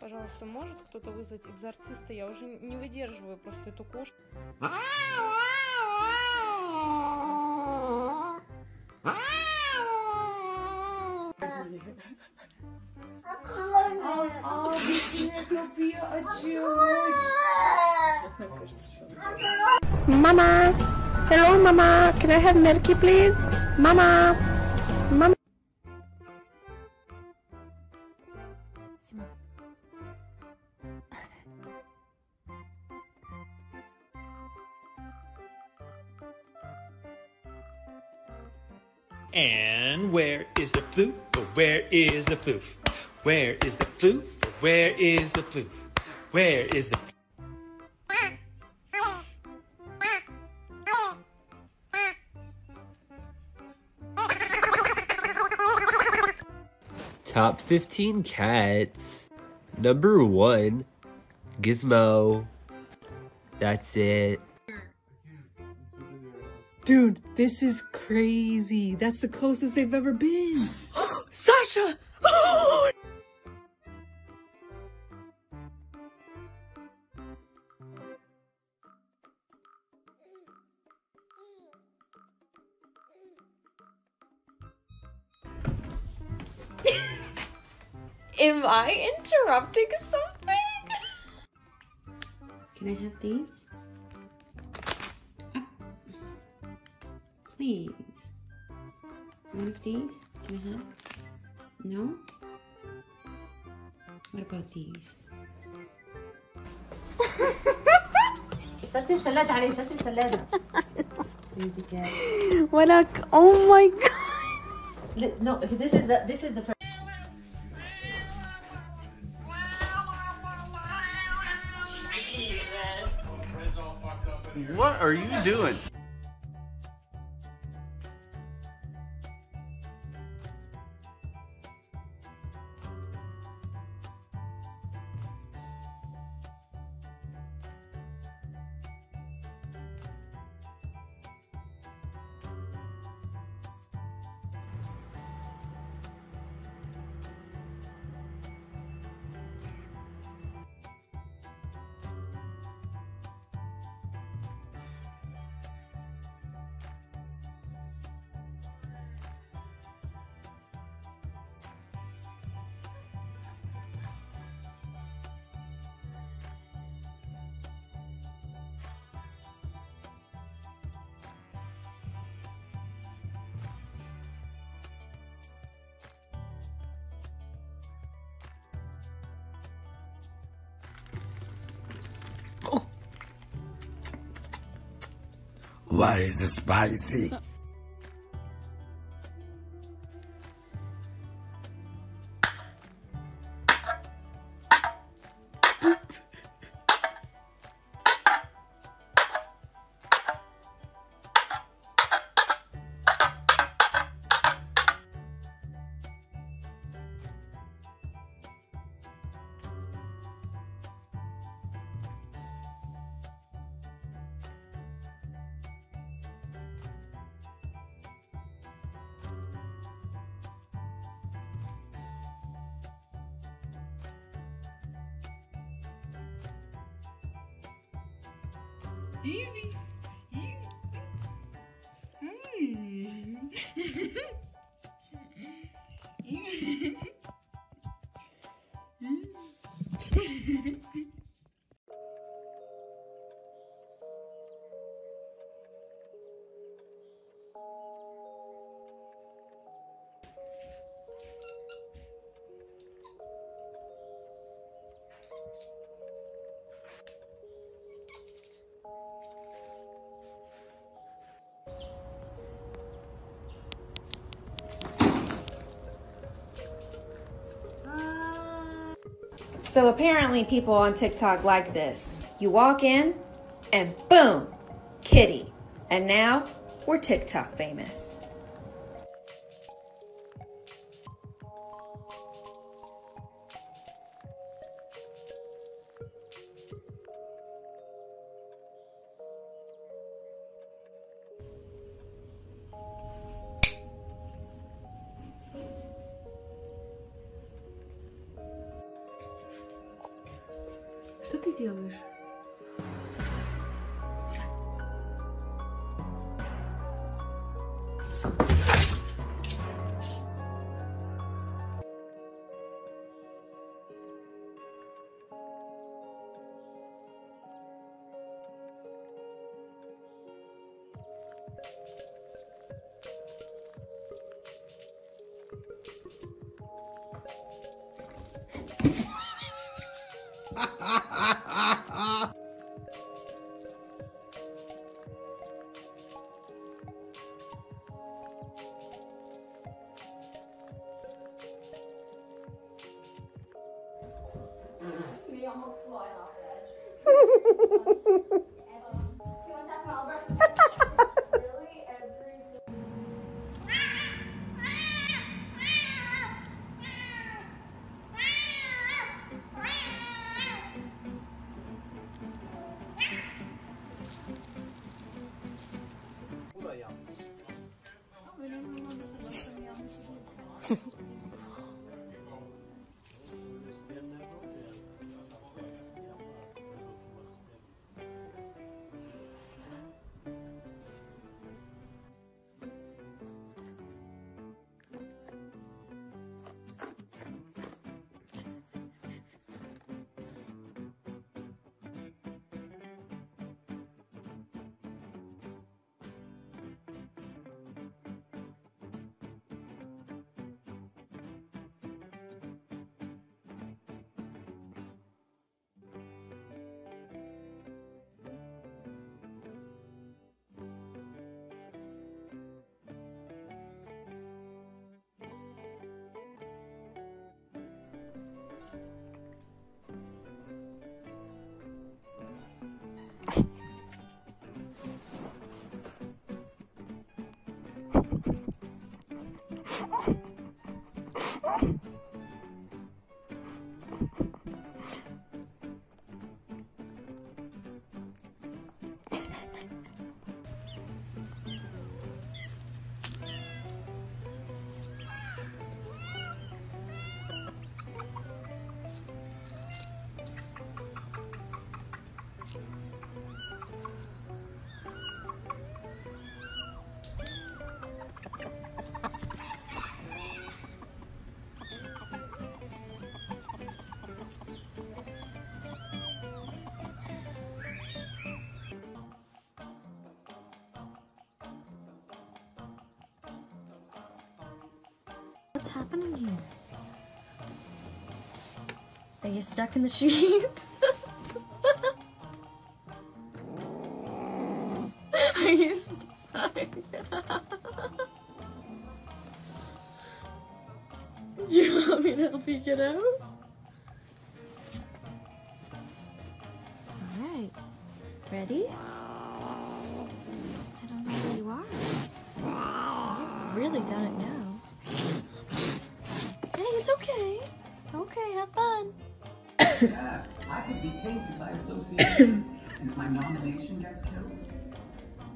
Пожалуйста, может кто-то вызвать экзорциста? Я уже не выдерживаю просто эту кошку. Mama! Hello, Mama! Can I have Milky, please? Mama! Mama! And where is the floof? Or oh, where is the floof? Where is the floof? Where is the floof? Where is the Top 15 cats. Number 1, Gizmo. That's it. Dude, this is crazy. That's the closest they've ever been. Sasha! Oh, I interrupting something? Can I have these? Please. One of these? Can I have? No? What about these? such a salad, Ali, such a salad. Crazy cat. What a, oh my god. No, this is the, this is the first. Are you doing? Is spicy? So apparently, people on TikTok like this. You walk in, and boom, kitty. And now we're TikTok famous. Are you stuck in the sheets? Are you stuck? Do you want me to help you get out? Nomination gets killed,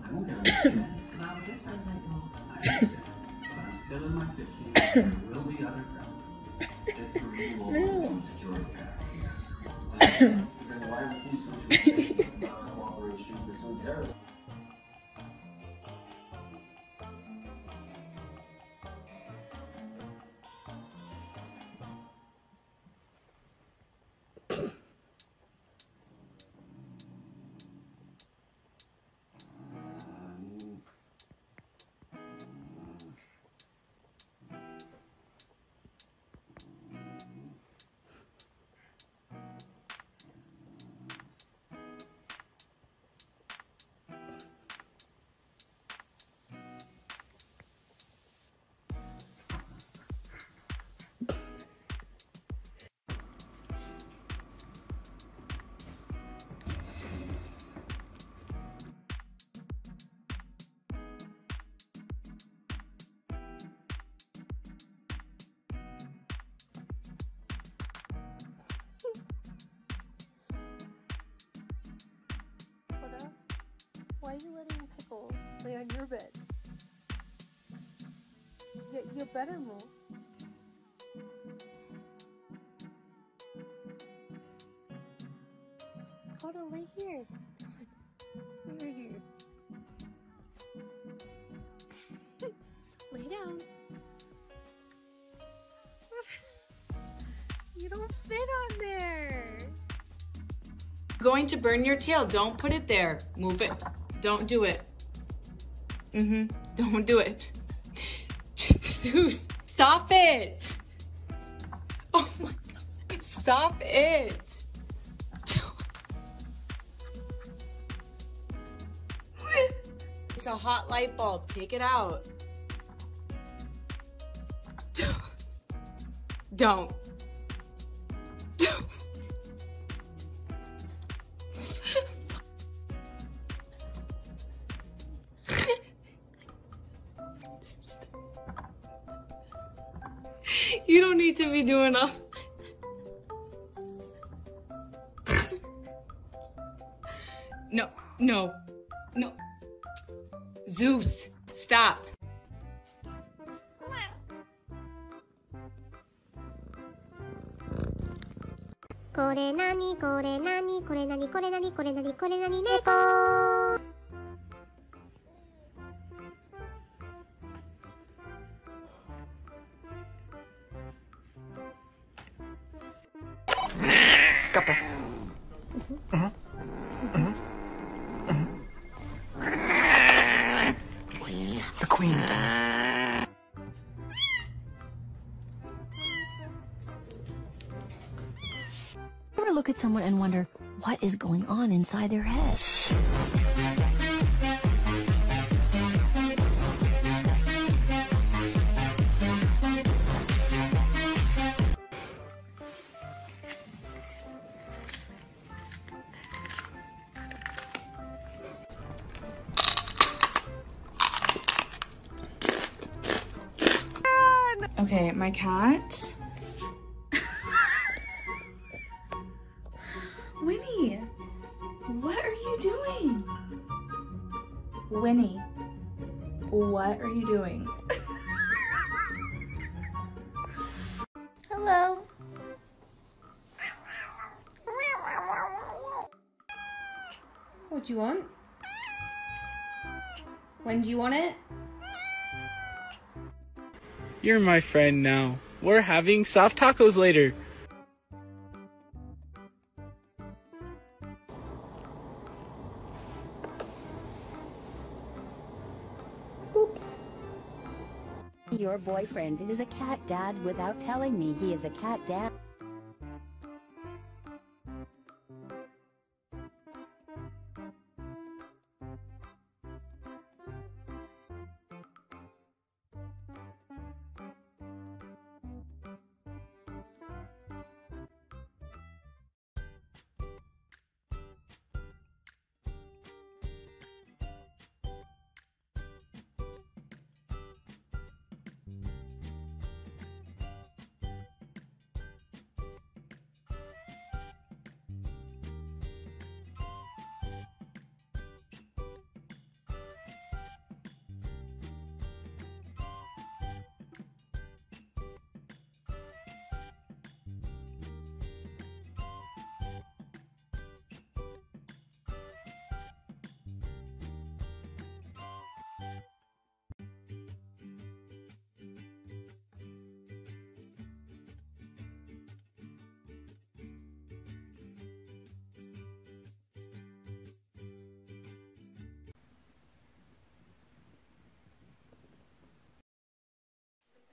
I won't get elected. So now this president won't. I understand. But I'm still in my 50s. There will be other presidents. It's the rule of security. Then why refuse social cooperation with some terrorists? Why are you letting Pickle lay on your bed? Y- you better move. On, right here. Come on. Right here. Lay down. You don't fit on there. Going to burn your tail. Don't put it there. Move it. Don't do it. Mm-hmm. Don't do it. Zeus, stop it. Oh my god. Stop it. It's a hot light bulb. Take it out. Don't. Don't. Someone and wonder what is going on inside their head? Okay, my cat. You're my friend now. We're having soft tacos later. Your boyfriend is a cat dad without telling me he is a cat dad.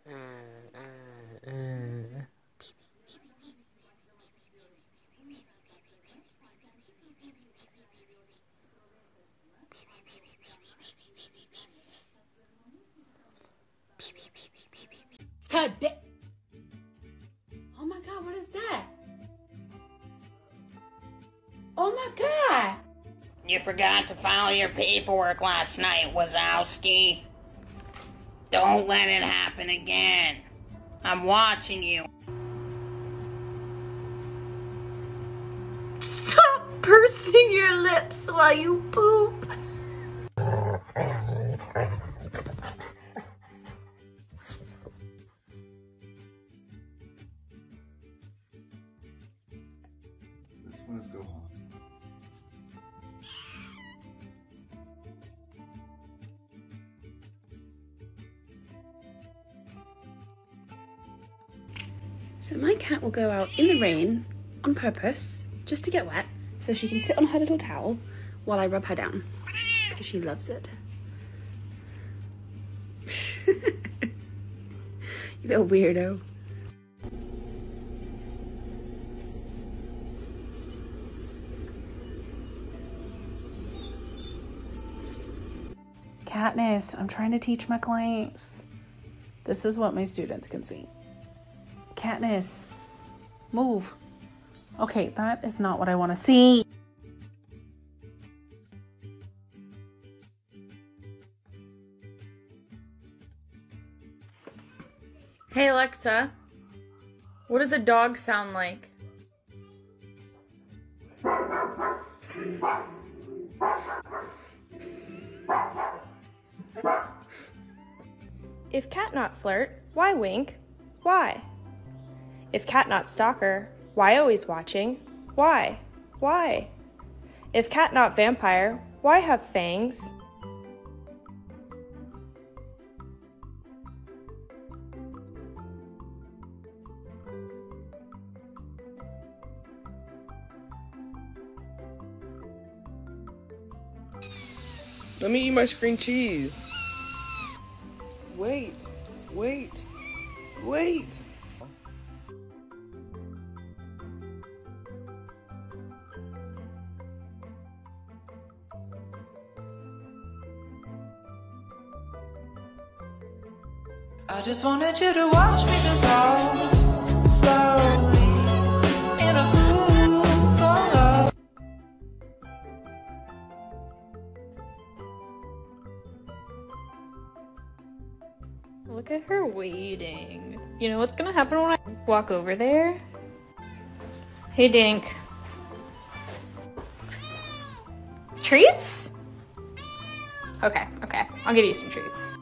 God Oh my god, what is that? Oh my god! You forgot to file your paperwork last night, Wazowski. Don't let it happen again. I'm watching you. Stop pursing your lips while you poop. Cat will go out in the rain on purpose just to get wet so she can sit on her little towel while I rub her down because she loves it. you little weirdo. Katniss, I'm trying to teach my clients. This is what my students can see. Katniss, move. Okay, that is not what I want to see. Hey Alexa, what does a dog sound like? If cat not flirt, why wink? Why? If cat not stalker, why always watching? Why? Why? If cat not vampire, why have fangs? Let me eat my screen cheese. Wait, wait, wait. I just wanted you to watch me dissolve slowly in a groove of love. Look at her waiting. You know what's gonna happen when I walk over there? Hey, Dink. Treats? Okay, okay. I'll give you some treats.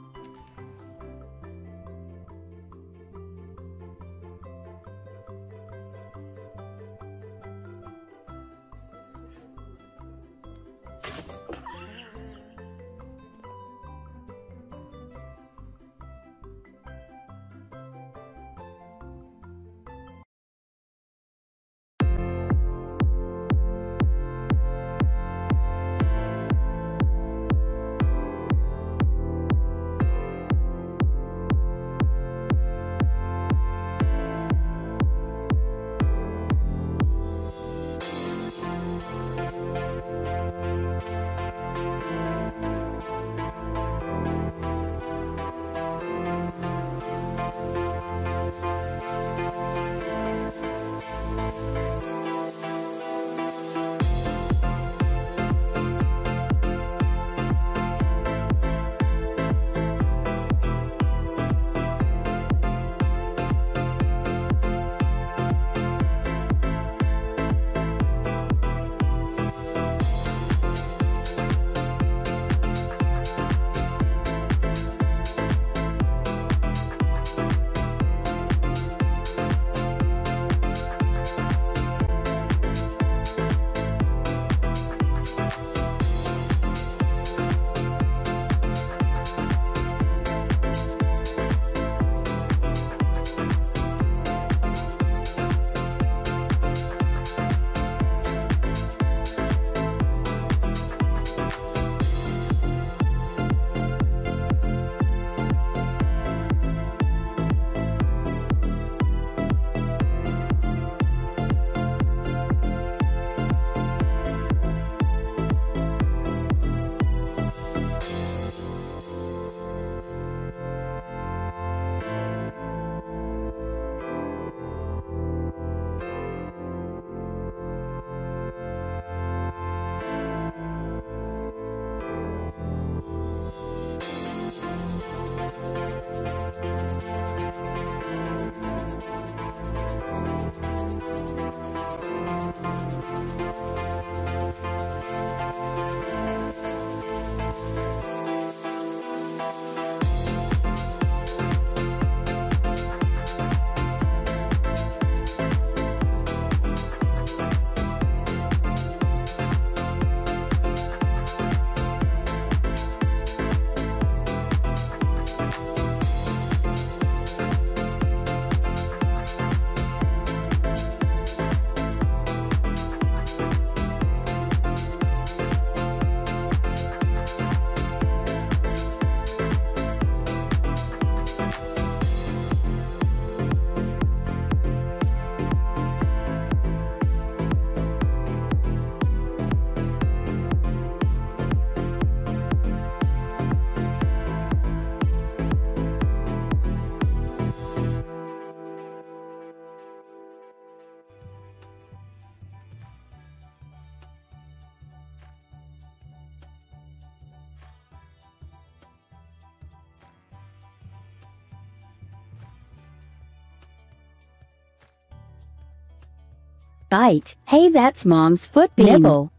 Bite. Hey, that's mom's foot nibble.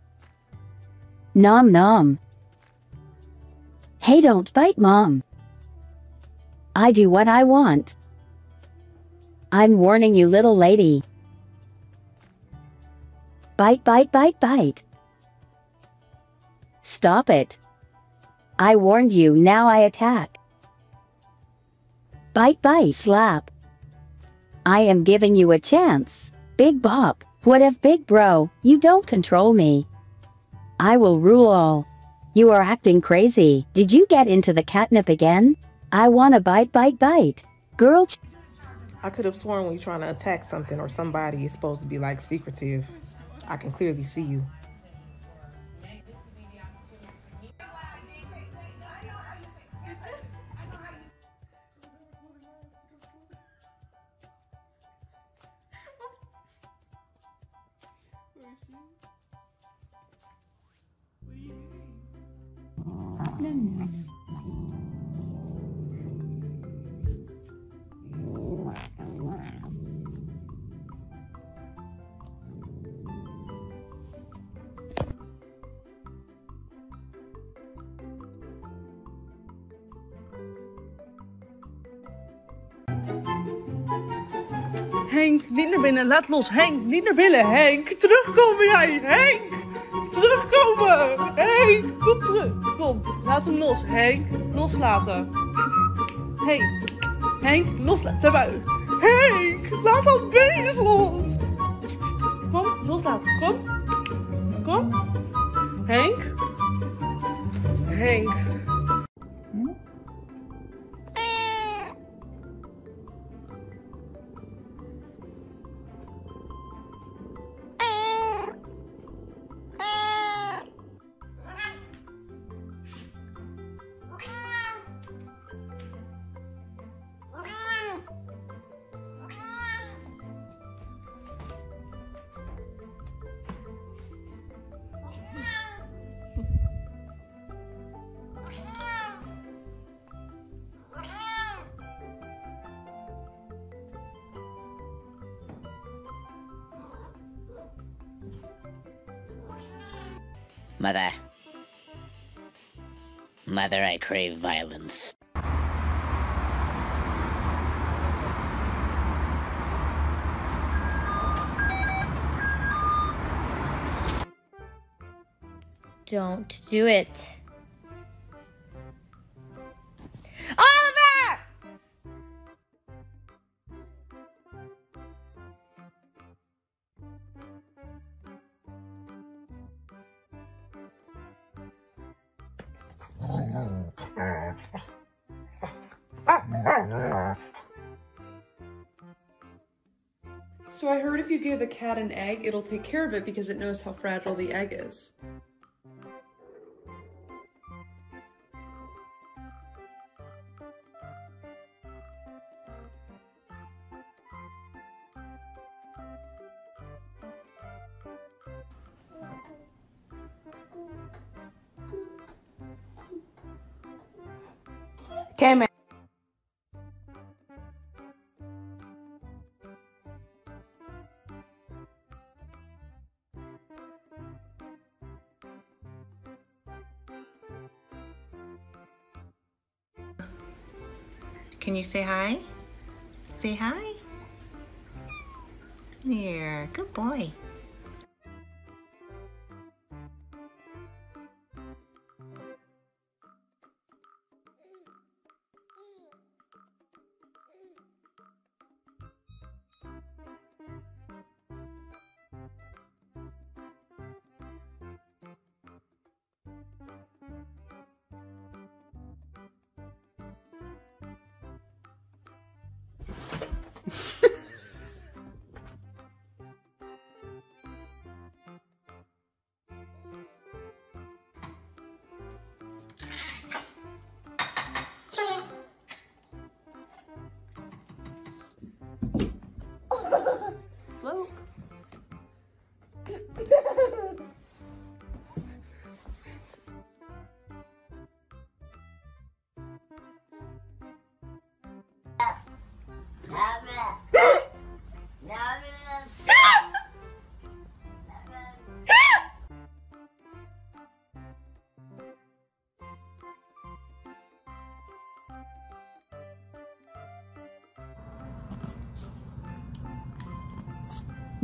Nom nom. Hey, don't bite mom. I do what I want. I'm warning you, little lady. Bite, bite, bite, bite. Stop it. I warned you, now I attack. Bite, bite, slap. I am giving you a chance. Big Bop, what if Big Bro, you don't control me? I will rule all. You are acting crazy. Did you get into the catnip again? I wanna bite, bite, bite. Girl, I could have sworn when you're trying to attack something or somebody, it's supposed to be like secretive. I can clearly see you. Henk, niet naar binnen. Laat los. Henk, niet naar binnen. Henk, terugkomen jij. Henk, terugkomen. Henk, kom terug. Kom, laat hem los. Henk, loslaten. Hey, Henk, loslaten. Henk, laat dat beest los. Kom, loslaten. Kom. Kom. Henk. Henk. Crave violence. Don't do it. You give a cat an egg, it'll take care of it because it knows how fragile the egg is. Can you say hi? Say hi. There, good boy.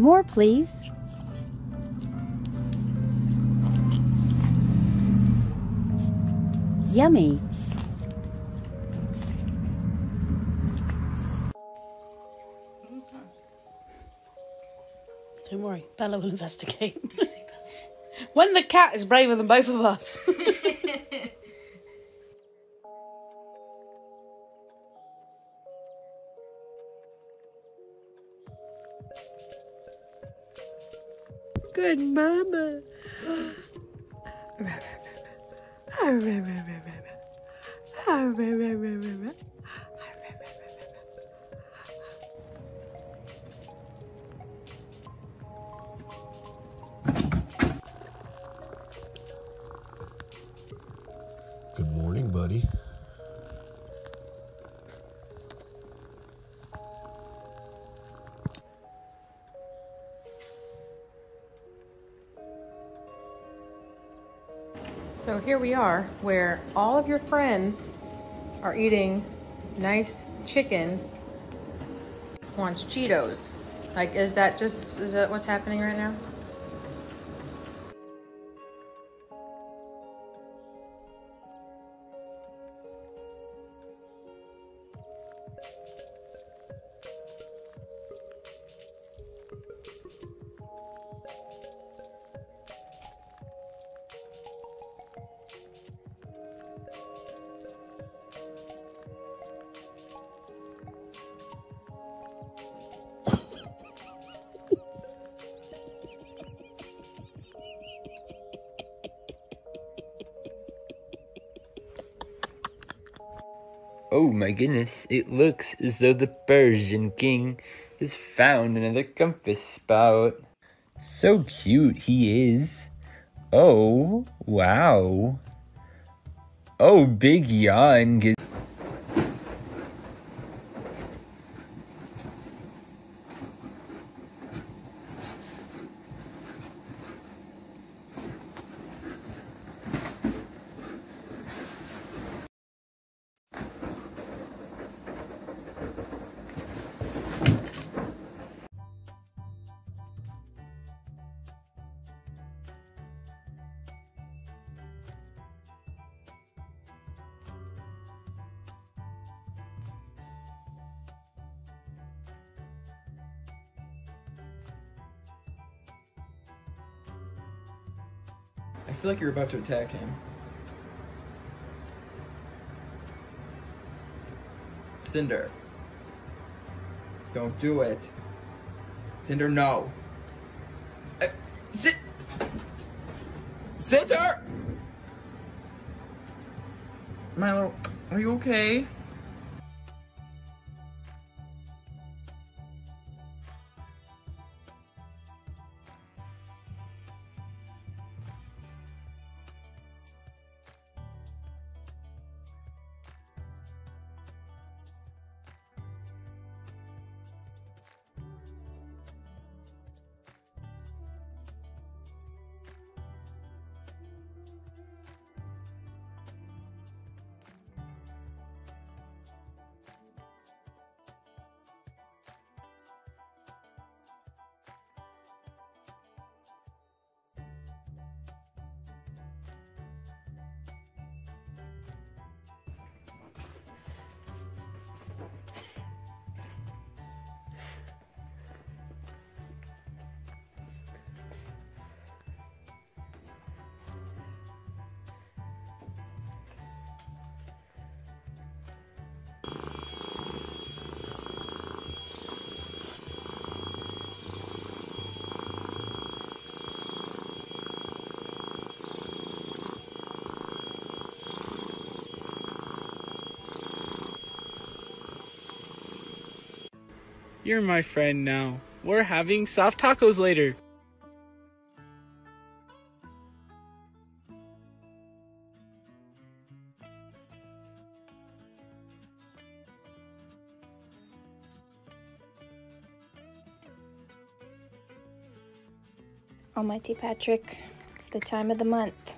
More, please. Yummy. Don't worry, Bella will investigate. when the cat is braver than both of us. So here we are, where all of your friends are eating nice chicken, wants Cheetos. Like, is that just, is that what's happening right now? My goodness, it looks as though the Persian king has found another compass spout. So cute he is. Oh, wow. Oh, big yawn. About to attack him. Cinder. Don't do it. Cinder, no. Eh, Ci- Cinder! Milo, are you okay? You're my friend now. We're having soft tacos later. Oh, Almighty Patrick, it's the time of the month.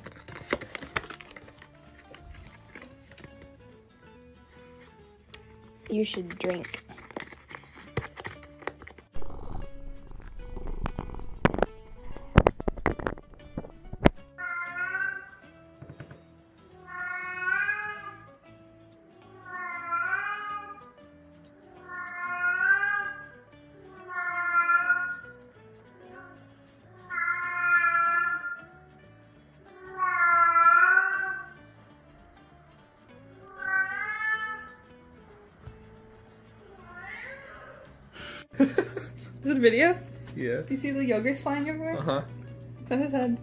You should drink. Is it a video? Yeah. Do you see the yogurts flying everywhere? Uh huh. It's on his head.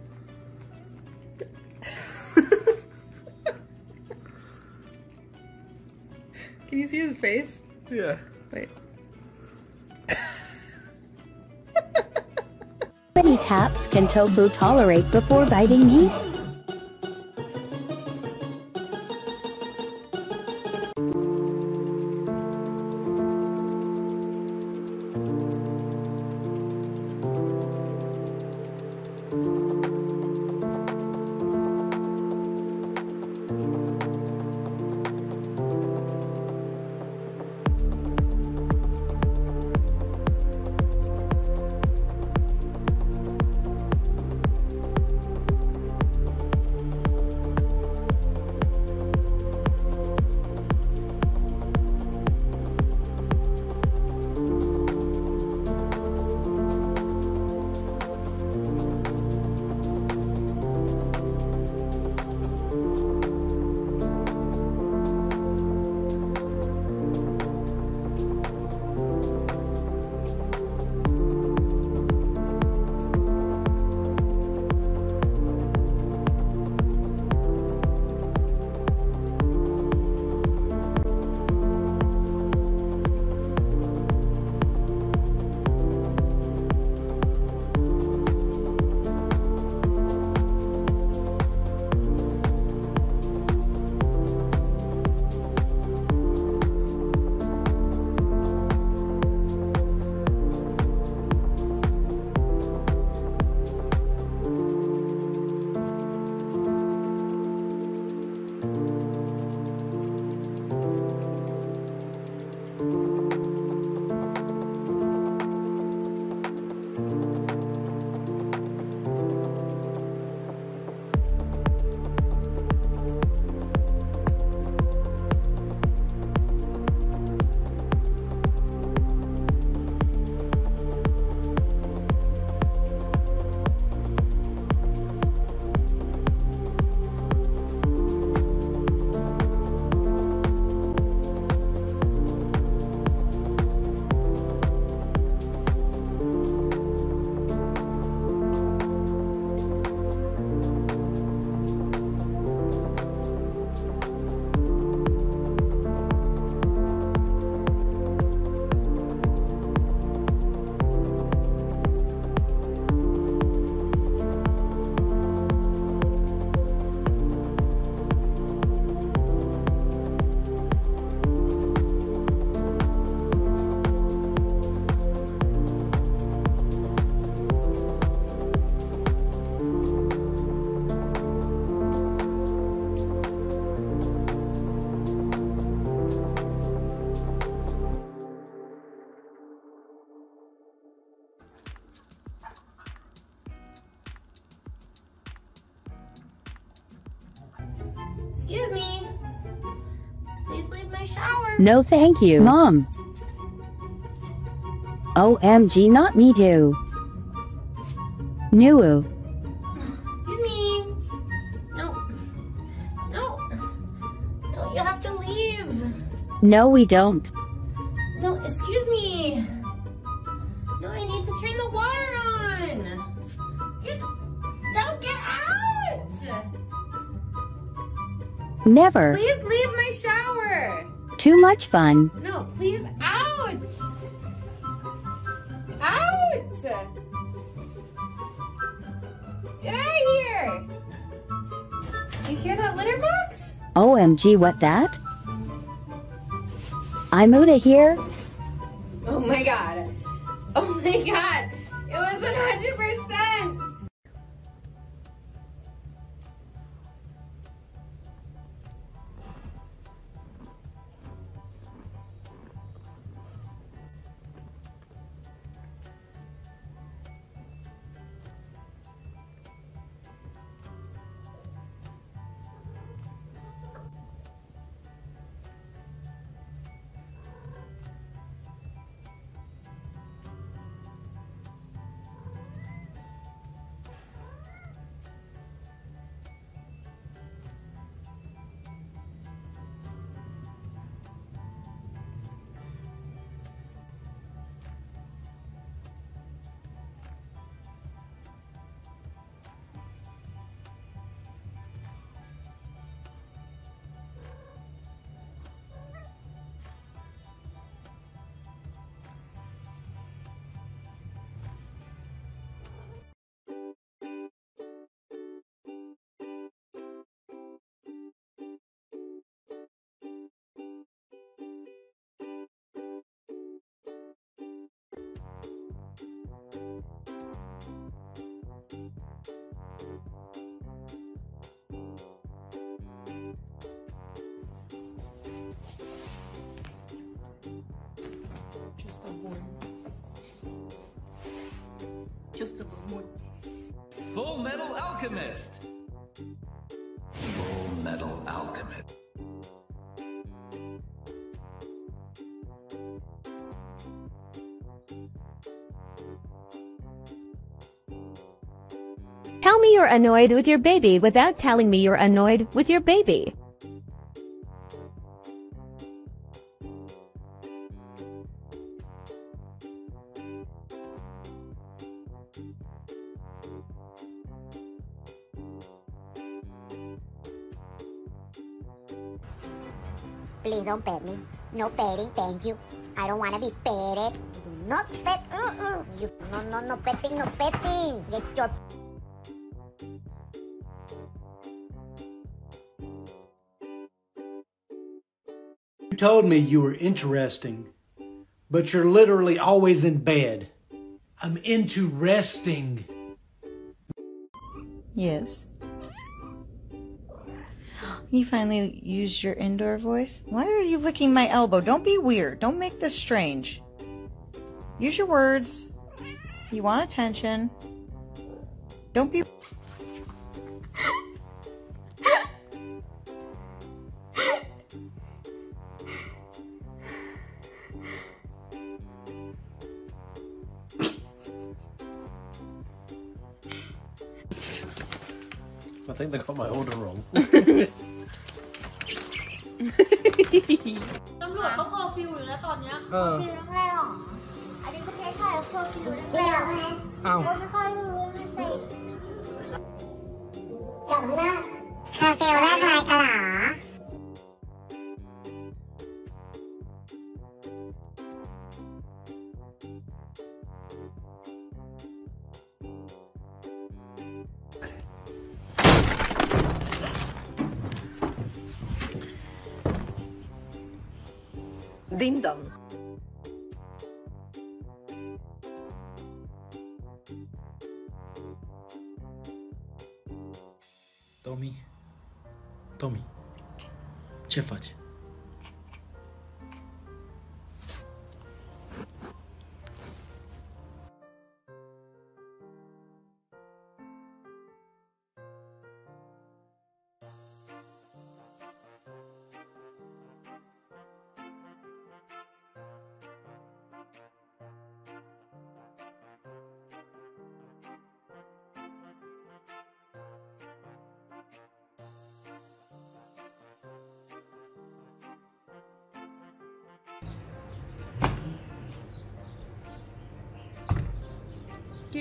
Can you see his face? Yeah. Wait. How many taps can Tofu tolerate before biting me? No thank you, Mom. OMG, not me too. Nuwu. Excuse me. No. No. No, you have to leave. No, we don't. No, excuse me. No, I need to turn the water on. Get, no, get out. Never. Please leave my shower. Too much fun. No, please out. Out. Get out of here. You hear that litter box? OMG, what that? I'm outta here. Just a little. Fullmetal Alchemist. Fullmetal Alchemist. Tell me you're annoyed with your baby without telling me you're annoyed with your baby. No petting, thank you. I don't wanna be petted. Do not pet. Uh-uh. You, no, no, no petting, no petting. Get your You told me you were interesting, but you're literally always in bed. I'm into resting. Yes. You finally used your indoor voice? Why are you licking my elbow? Don't be weird. Don't make this strange. Use your words. You want attention. Don't be.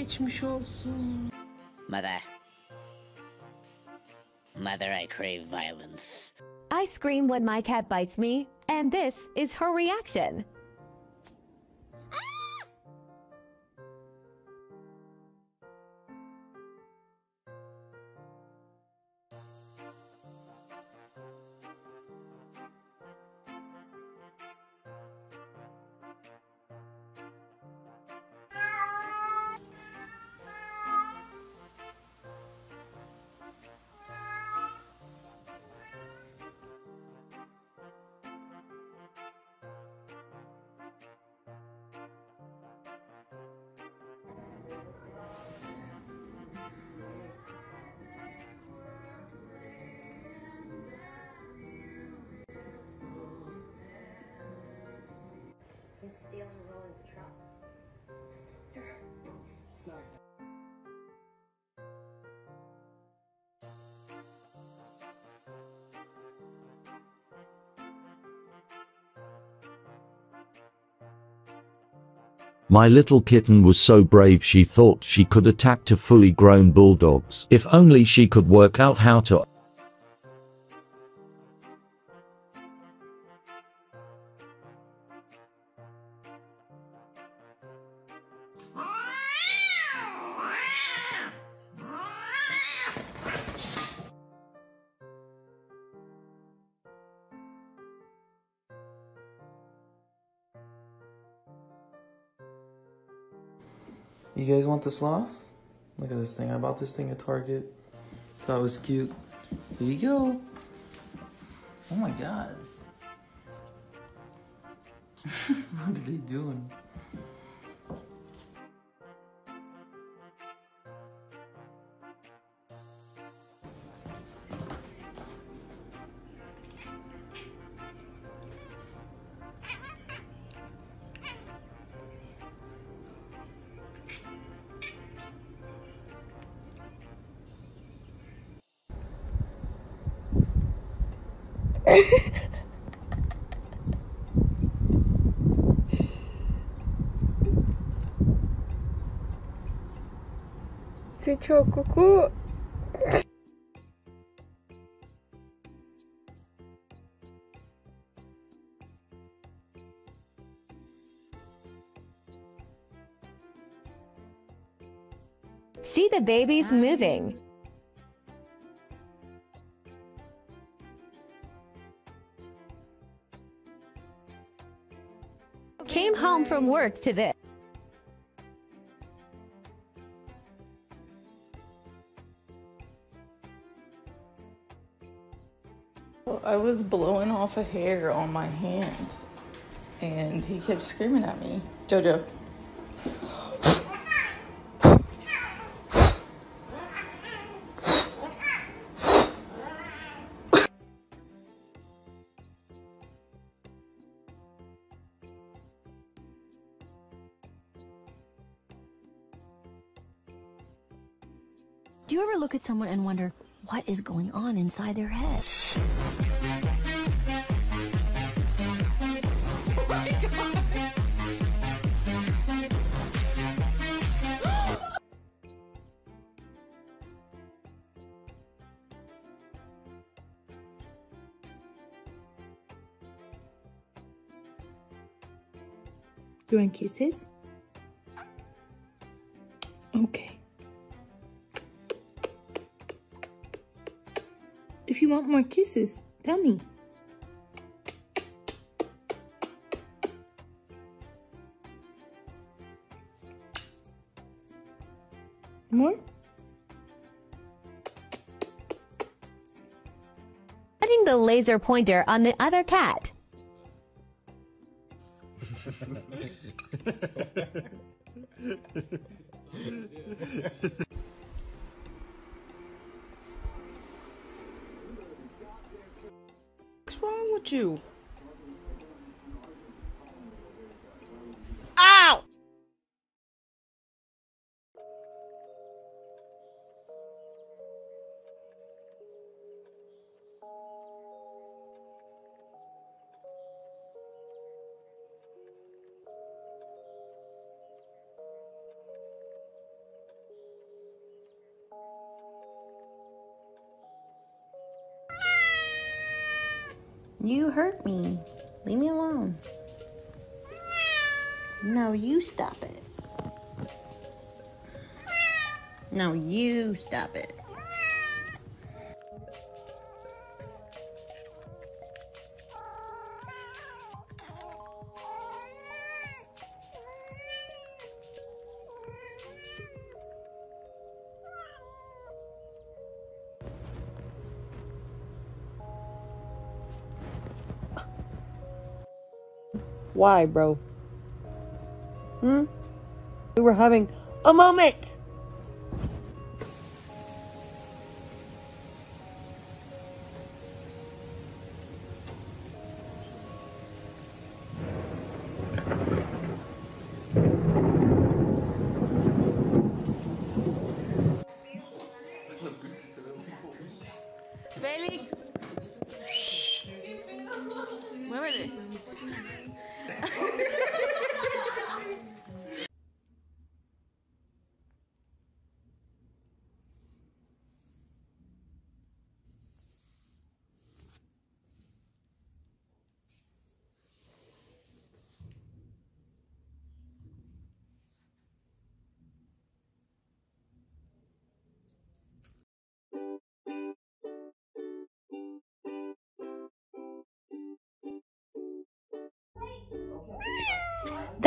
Geçmiş olsun. Mother. Mother, I crave violence. I scream when my cat bites me, and this is her reaction. I'm stealing Roland's truck. It's not My little kitten was so brave she thought she could attack two fully grown bulldogs. If only she could work out how to the sloth? Look at this thing. I bought this thing at Target. Thought it was cute. Here you go. Oh my god. what are they doing? Babies moving. Came home from work to this. I was blowing off a hair on my hand, and he kept screaming at me. Jojo. Someone and wonder what is going on inside their head? Want kisses? More kisses, tell me. More? Setting the laser pointer on the other cat. You hurt me. Leave me alone. No, you stop it. No, you stop it. Why, bro? Hmm? We were having a moment!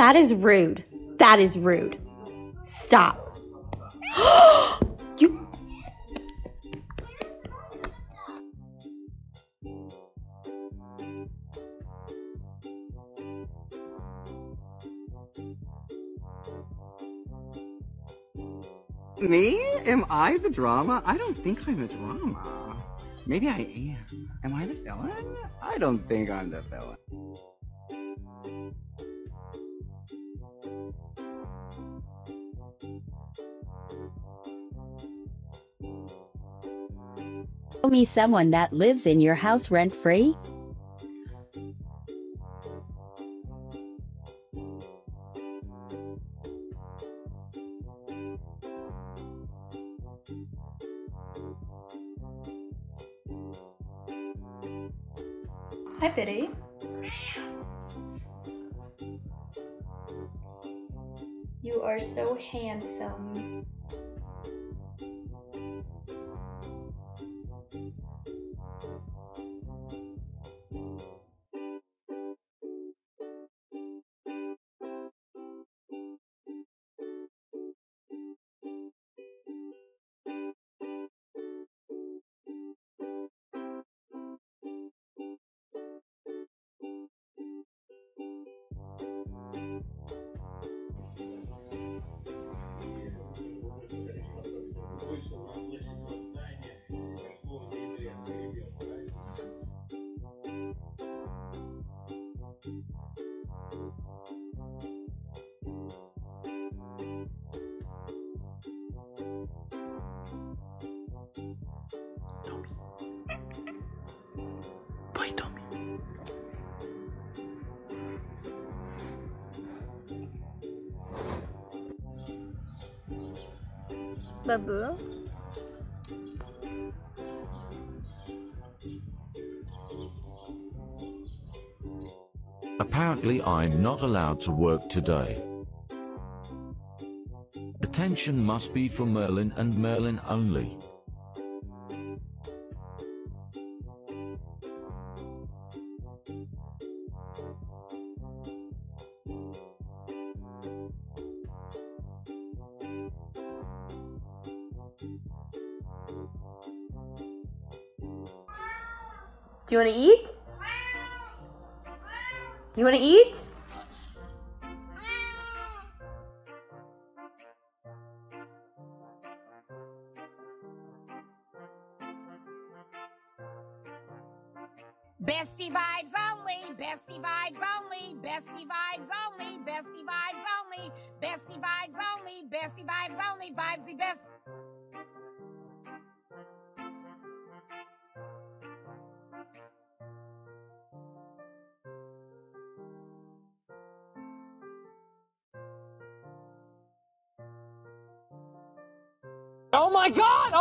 That is rude. That is rude. Stop. you. Me? Am I the drama? I don't think I'm the drama. Maybe I am. Am I the villain? I don't think I'm the villain. Me someone that lives in your house rent free? I'm not allowed to work today. Attention must be for Merlin and Merlin only. Want to eat? Bestie vibes only, bestie vibes only, bestie vibes only, bestie vibes only, bestie vibes only, bestie vibes only, vibes the best.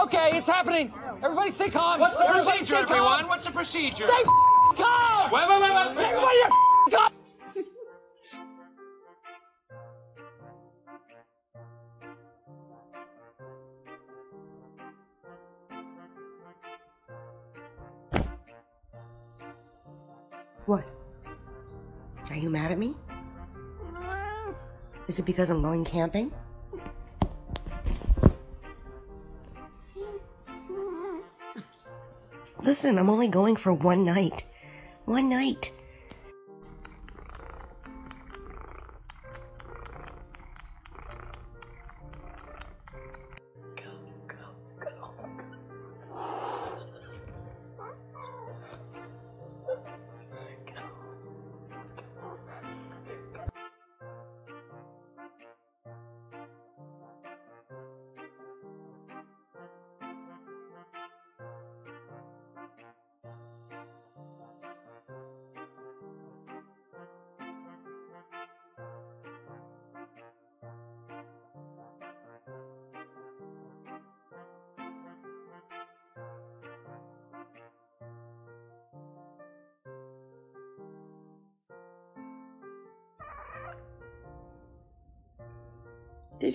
Okay, it's happening. Everybody stay calm. What's the Everybody procedure, stay calm. everyone? What's the procedure? Stay calm! Wait, wait, wait, wait, wait. Everybody calm! What? Are you mad at me? Is it because I'm going camping? Listen, I'm only going for one night. One night.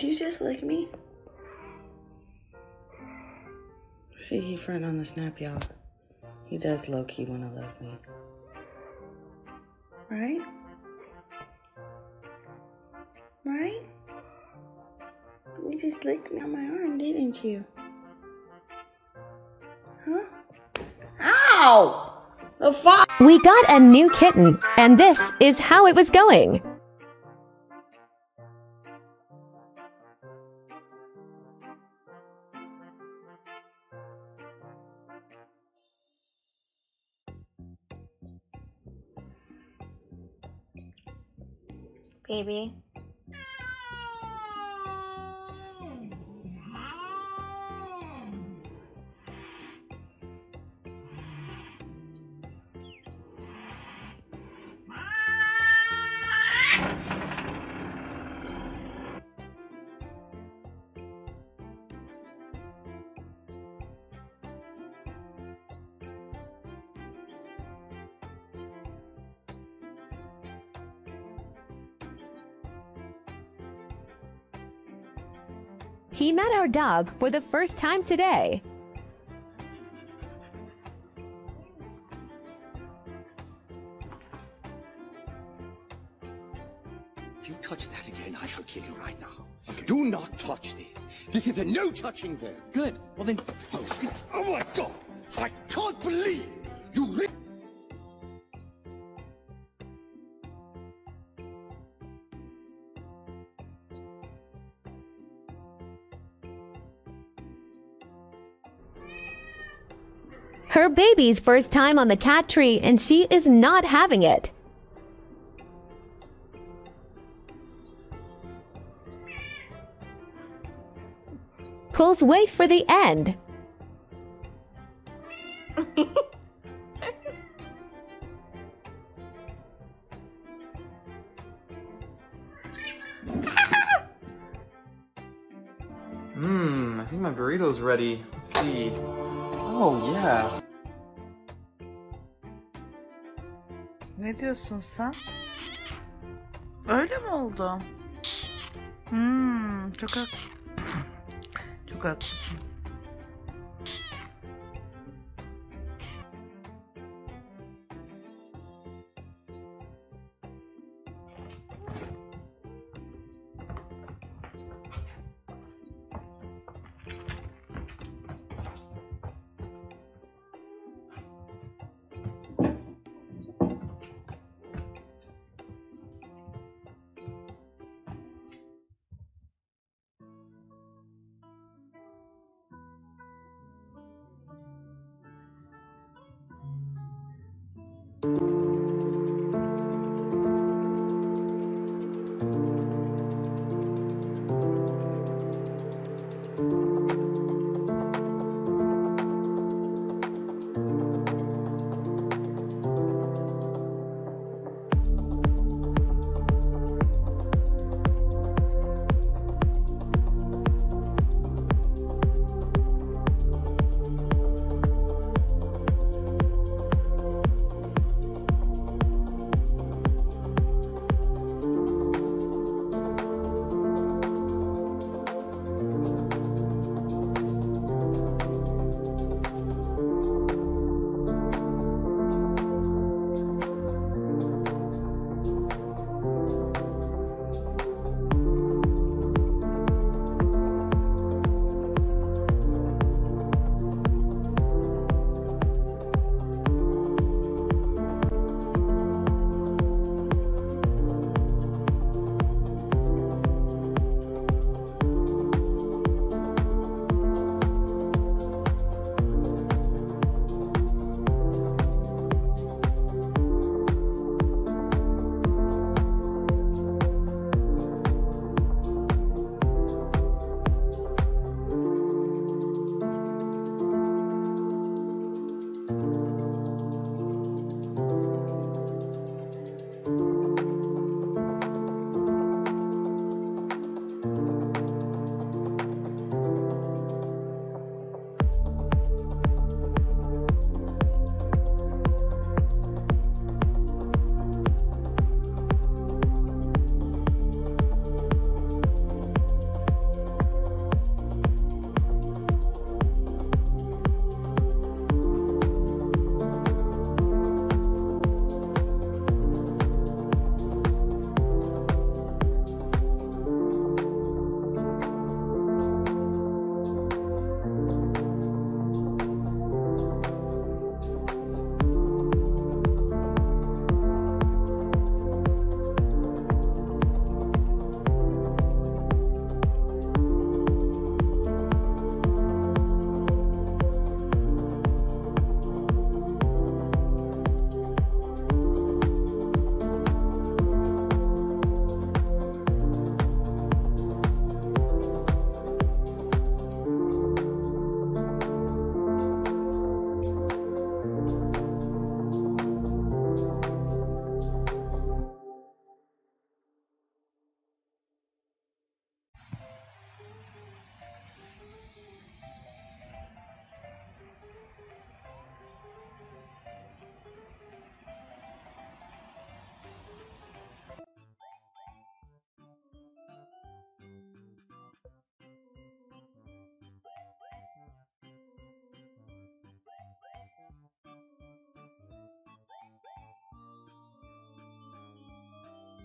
Did you just lick me? See, he front on the snap, y'all. He does low key want to lick me. Right? Right? You just licked me on my arm, didn't you? Huh? Ow! The fuck? We got a new kitten, and this is how it was going. Baby. Dog for the first time today. If you touch that again, I shall kill you right now. Do not touch this. This is a no touching there. Good. Well then. Oh, oh my god! I can't believe Her baby's first time on the cat tree and she is not having it. Pulls wait for the end. Mmm, I think my burrito's ready. Let's see. Oh, yeah. Ne diyorsun sen? Öyle mi oldu? Hmm, çok hak... Çok haklısın. you.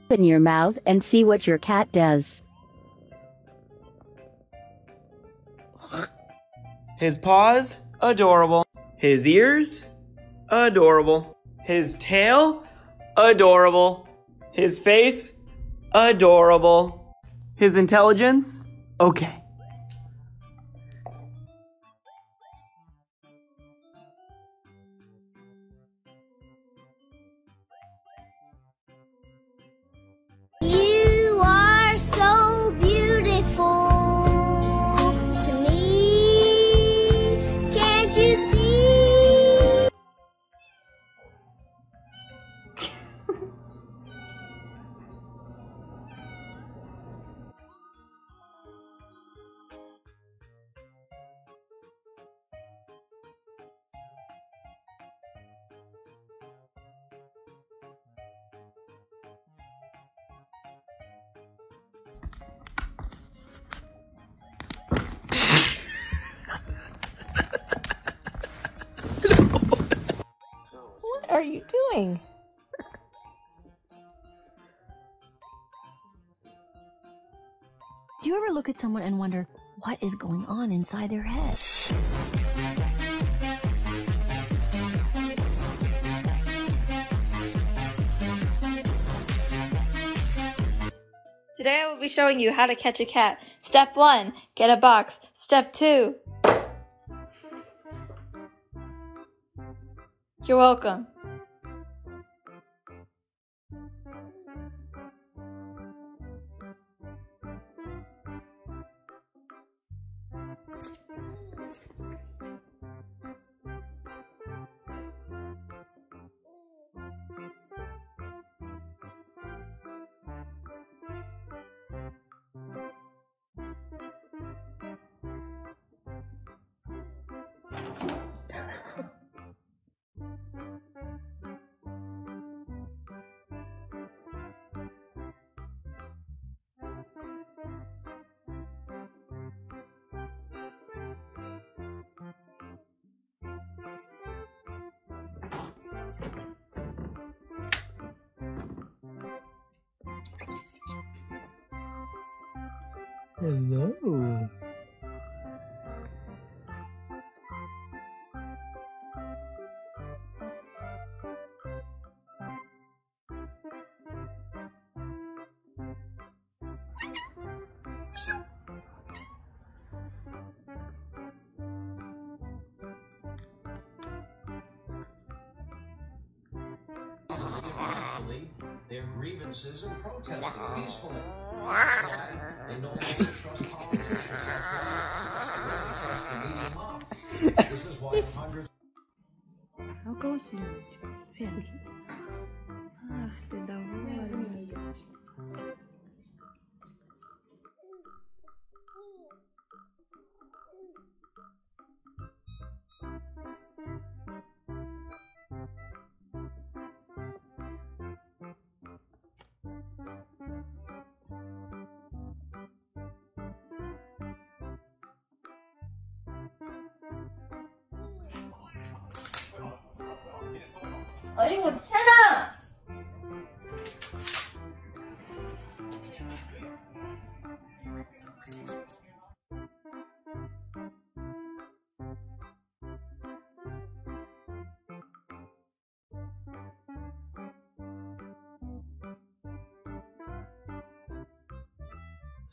Open your mouth and see what your cat does. His paws, adorable. His ears, adorable. His tail, adorable. His face, adorable. His intelligence, okay. Doing? Do you ever look at someone and wonder what is going on inside their head? Today I will be showing you how to catch a cat. Step 1, get a box. Step 2, You're welcome. Grievances and protesting peacefully. They no longer trust politicians. That's why they trust the media mob. This is why hundreds. Olha o calcinho. Vem.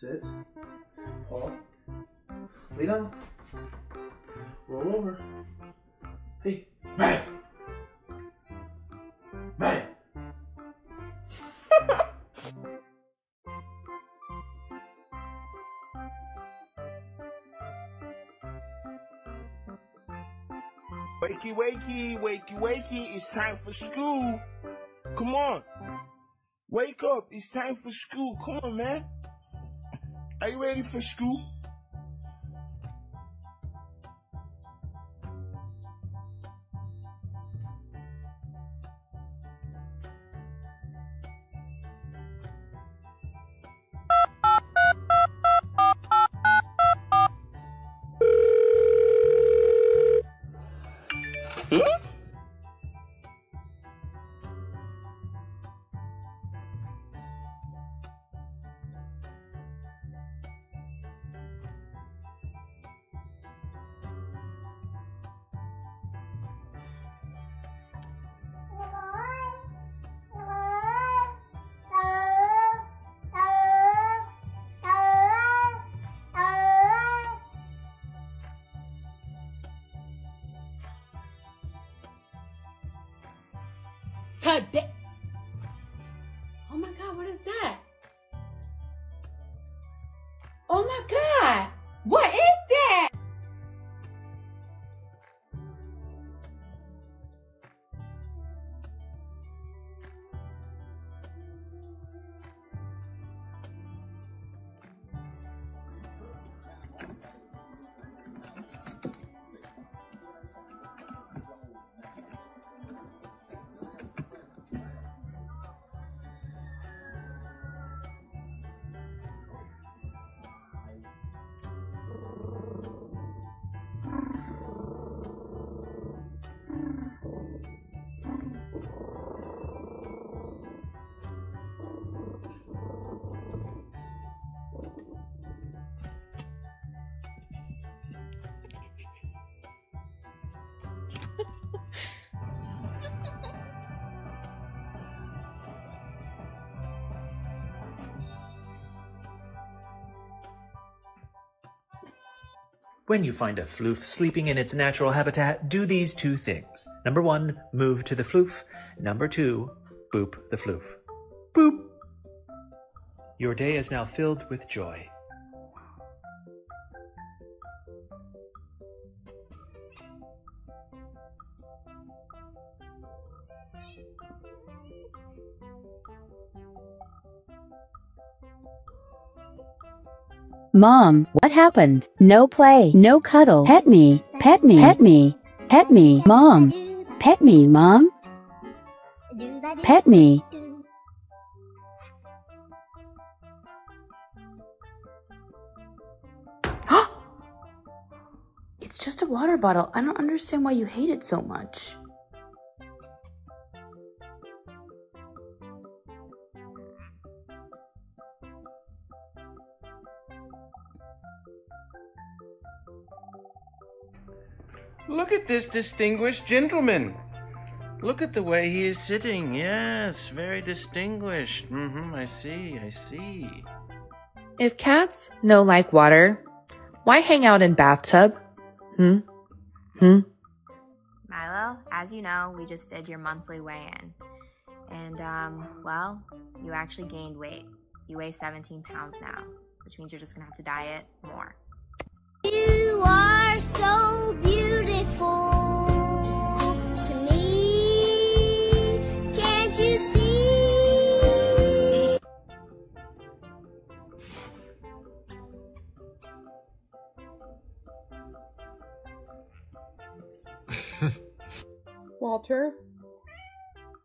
Sit. Paul. Lay down. Roll over. Hey. Bang. Bang. Wakey, wakey, wakey, wakey, it's time for school. Come on. Wake up, it's time for school. Come on, man. Are you ready for school? When you find a floof sleeping in its natural habitat, do these two things. Number one, move to the floof. Number two, boop the floof. Boop! Your day is now filled with joy. Mom, what happened? No play, no cuddle. Pet me, pet me, pet me, pet me. Mom, pet me, mom. Pet me. It's just a water bottle. I don't understand why you hate it so much. Look at this distinguished gentleman. Look at the way he is sitting. Yes, very distinguished. Mm-hmm, I see, I see. If cats no like water, why hang out in bathtub? Hmm? Hmm? Milo, as you know, we just did your monthly weigh-in. And, um, well, you actually gained weight. You weigh 17 pounds now, which means you're just gonna have to diet more. You are so beautiful Walter,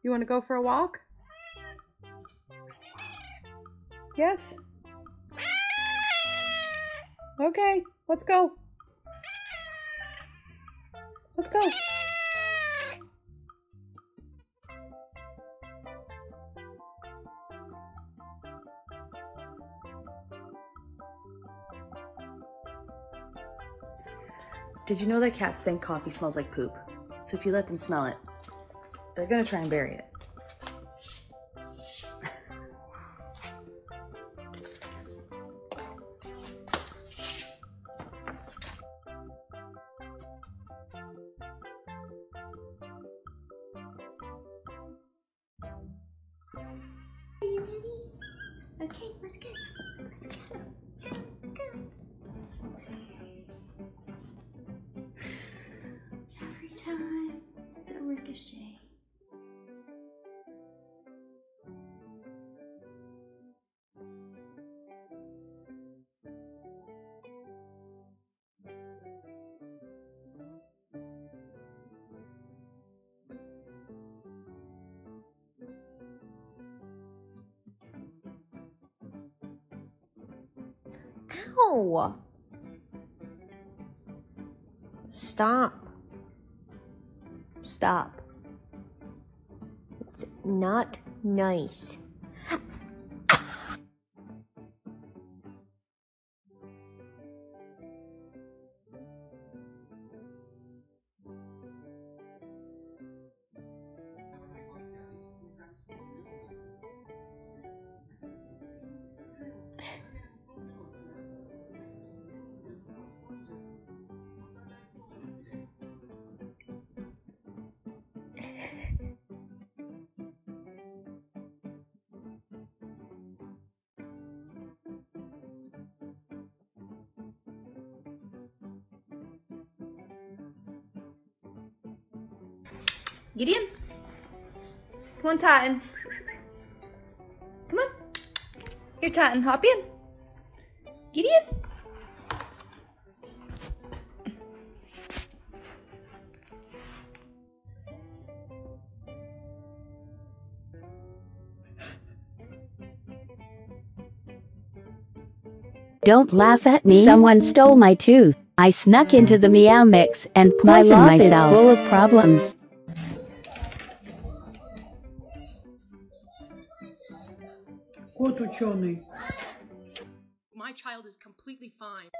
you want to go for a walk? Yes? Okay, let's go. Let's go. Did you know that cats think coffee smells like poop? So if you let them smell it, they're gonna try and bury it. Ow! Stop. Stop. It's not nice. Gideon. Come on, Titan. Come on. Here, Titan, hop in. Gideon. Don't laugh at me. Someone stole my tooth. I snuck into the meow mix and My poisoned life is myself. Full of problems. ученый. My child is completely fine.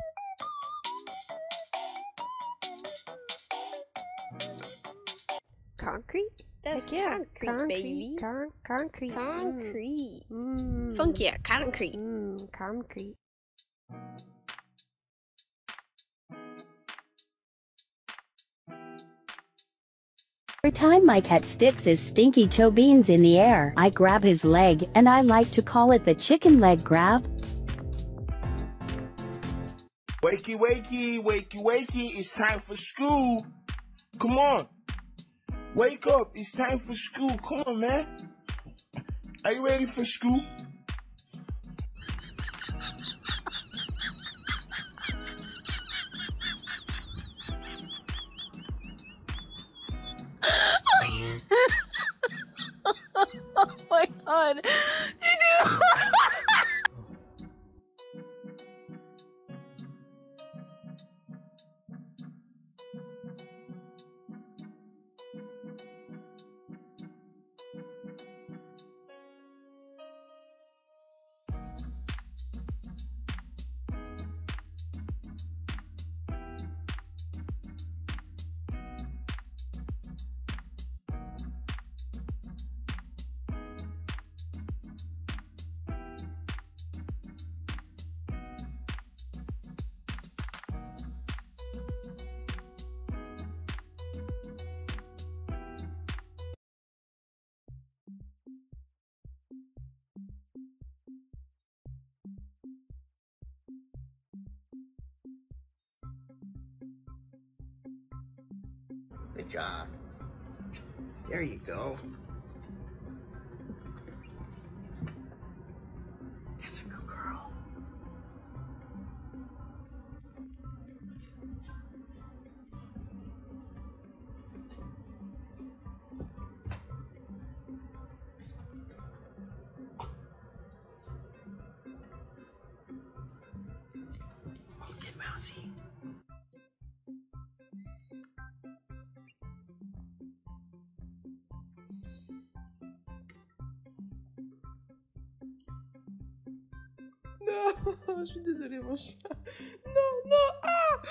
Concrete? That's Heck yeah. concrete, baby. Con- concrete. Concrete. Mm. Funky, concrete. Mm, concrete. Every time my cat sticks his stinky toe beans in the air, I grab his leg, and I like to call it the chicken leg grab. Wakey, wakey, wakey, wakey, it's time for school. Come on. Wake up, it's time for school. Come on, man. Are you ready for school? God. You do. go. Je suis désolée, mon chat. Non, non, ah,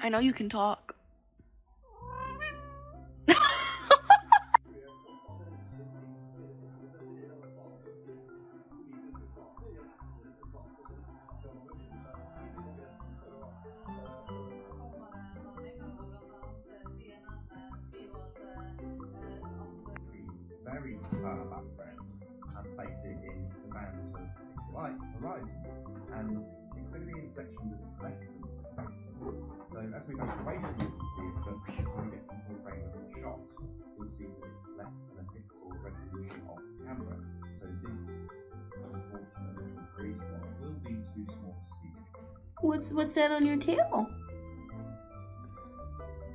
I know you can talk. What's that on your tail?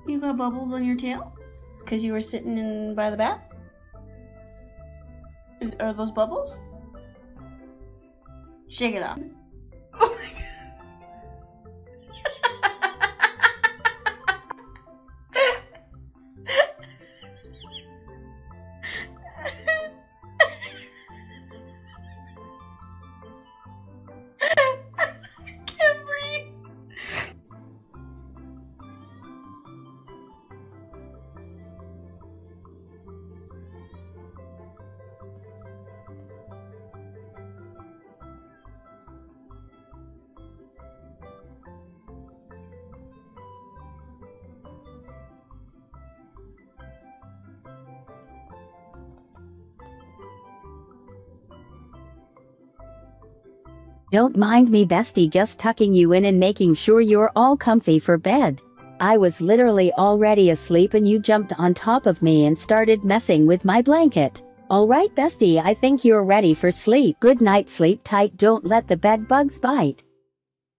You got bubbles on your tail? Cause you were sitting in by the bath? Are those bubbles? Shake it up. Don't mind me, bestie, just tucking you in and making sure you're all comfy for bed. I was literally already asleep and you jumped on top of me and started messing with my blanket. Alright, bestie, I think you're ready for sleep. Good night, sleep tight, don't let the bed bugs bite.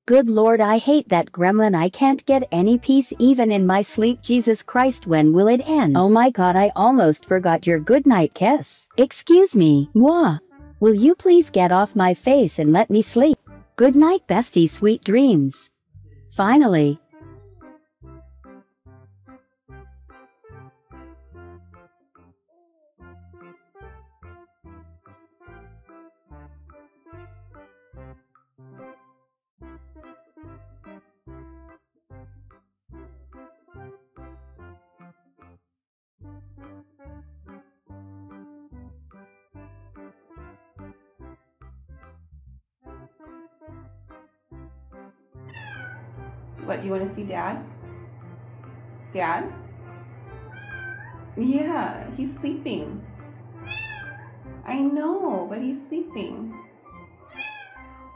Good lord, I hate that gremlin. I can't get any peace even in my sleep. Jesus Christ, when will it end? Oh my god, I almost forgot your good night kiss. Excuse me, moi. Will you please get off my face and let me sleep? Good night, bestie, sweet dreams. Finally. What, do you want to see Dad? Dad? Yeah, he's sleeping. I know, but he's sleeping.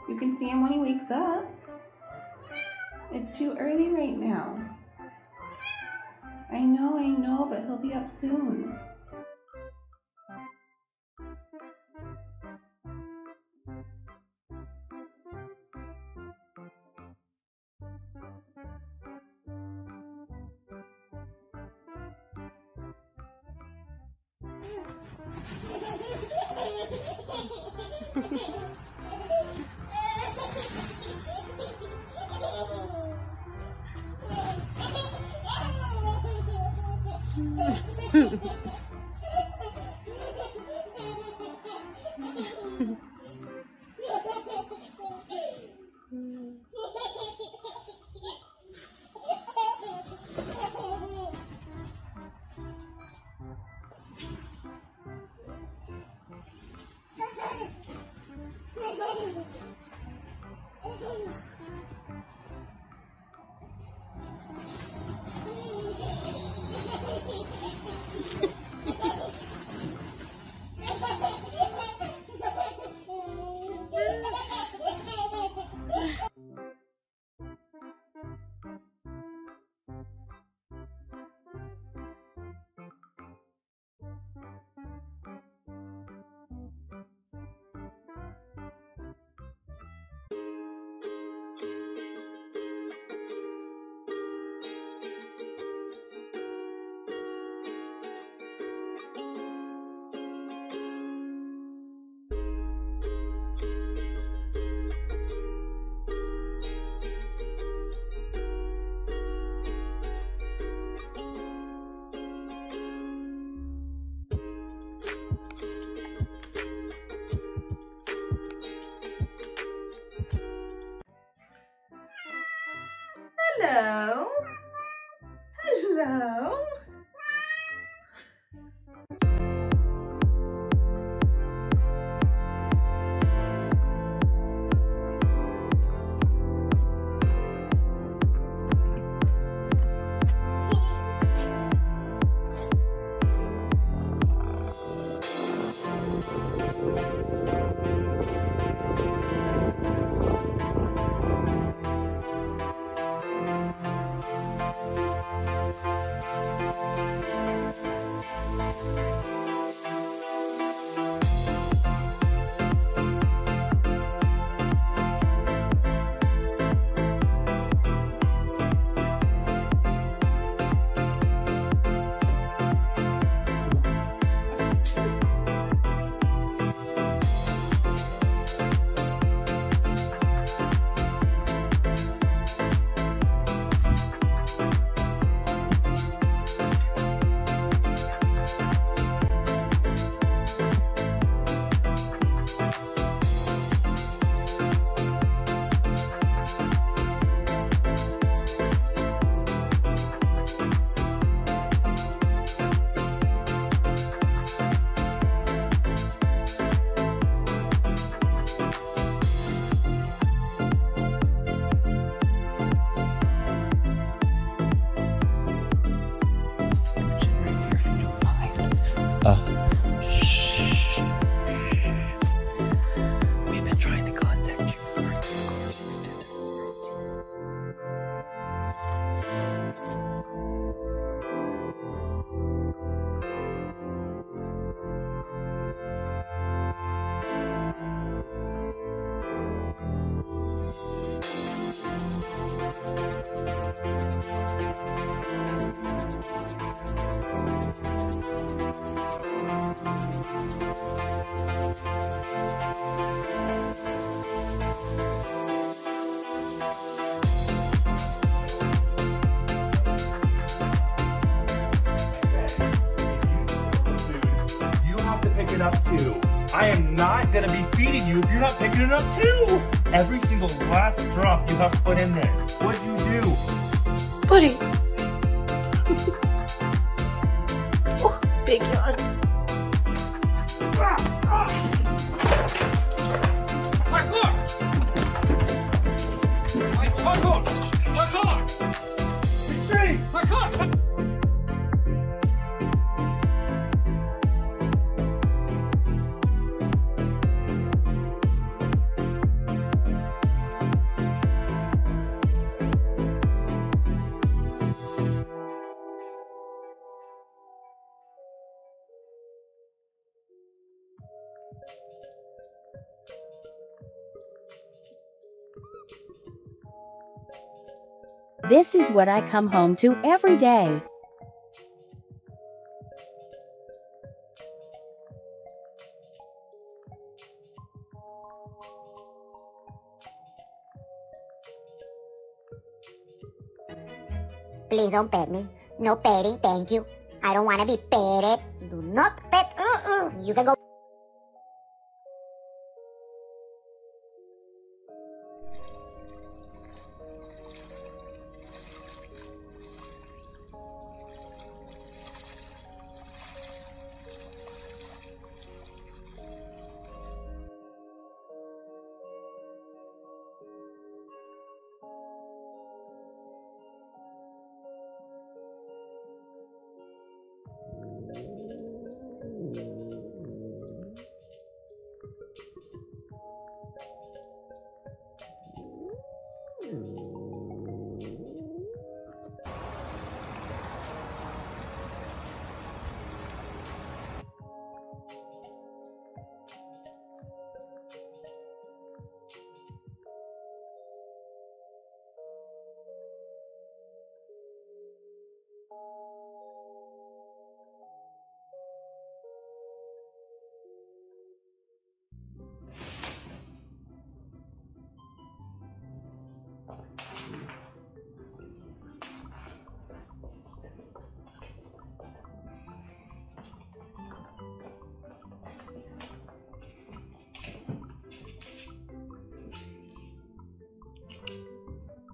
You can see him when he wakes up. It's too early right now. I know, I know, but he'll be up soon. It up too. Every single last drop you have to put in there. What'd you do? Buddy. What I come home to every day. Please don't pet me. No petting, thank you. I don't want to be petted. Do not pet. Uh-uh. You can go.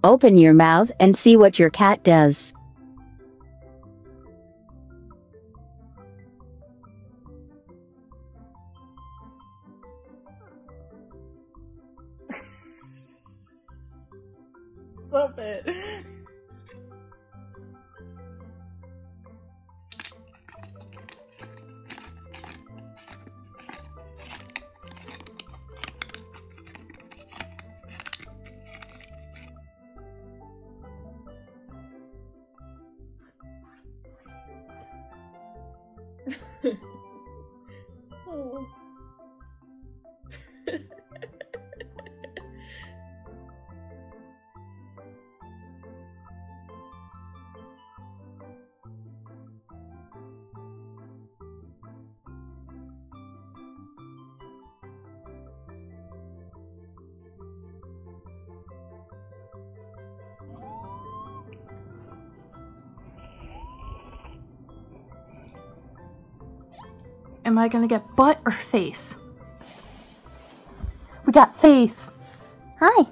Open your mouth and see what your cat does. I gonna get butt or face? We got face. Hi.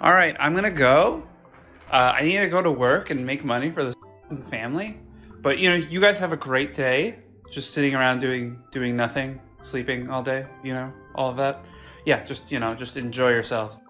All right, I'm gonna go. Uh, I need to go to work and make money for the family. But you know, you guys have a great day, just sitting around doing doing nothing, sleeping all day. You know, all of that. Yeah, just you know, just enjoy yourselves.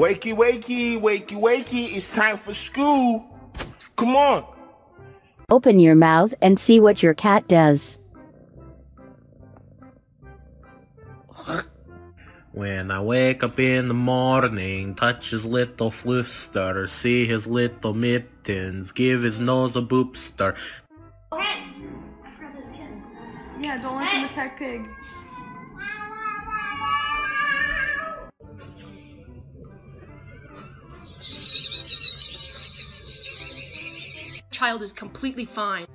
Wakey, wakey, wakey, wakey. It's time for school. Come on. Open your mouth and see what your cat does. Wake up in the morning, touch his little fluster, see his little mittens, give his nose a boopster. Yeah, don't let them attack Pig. Child is completely fine.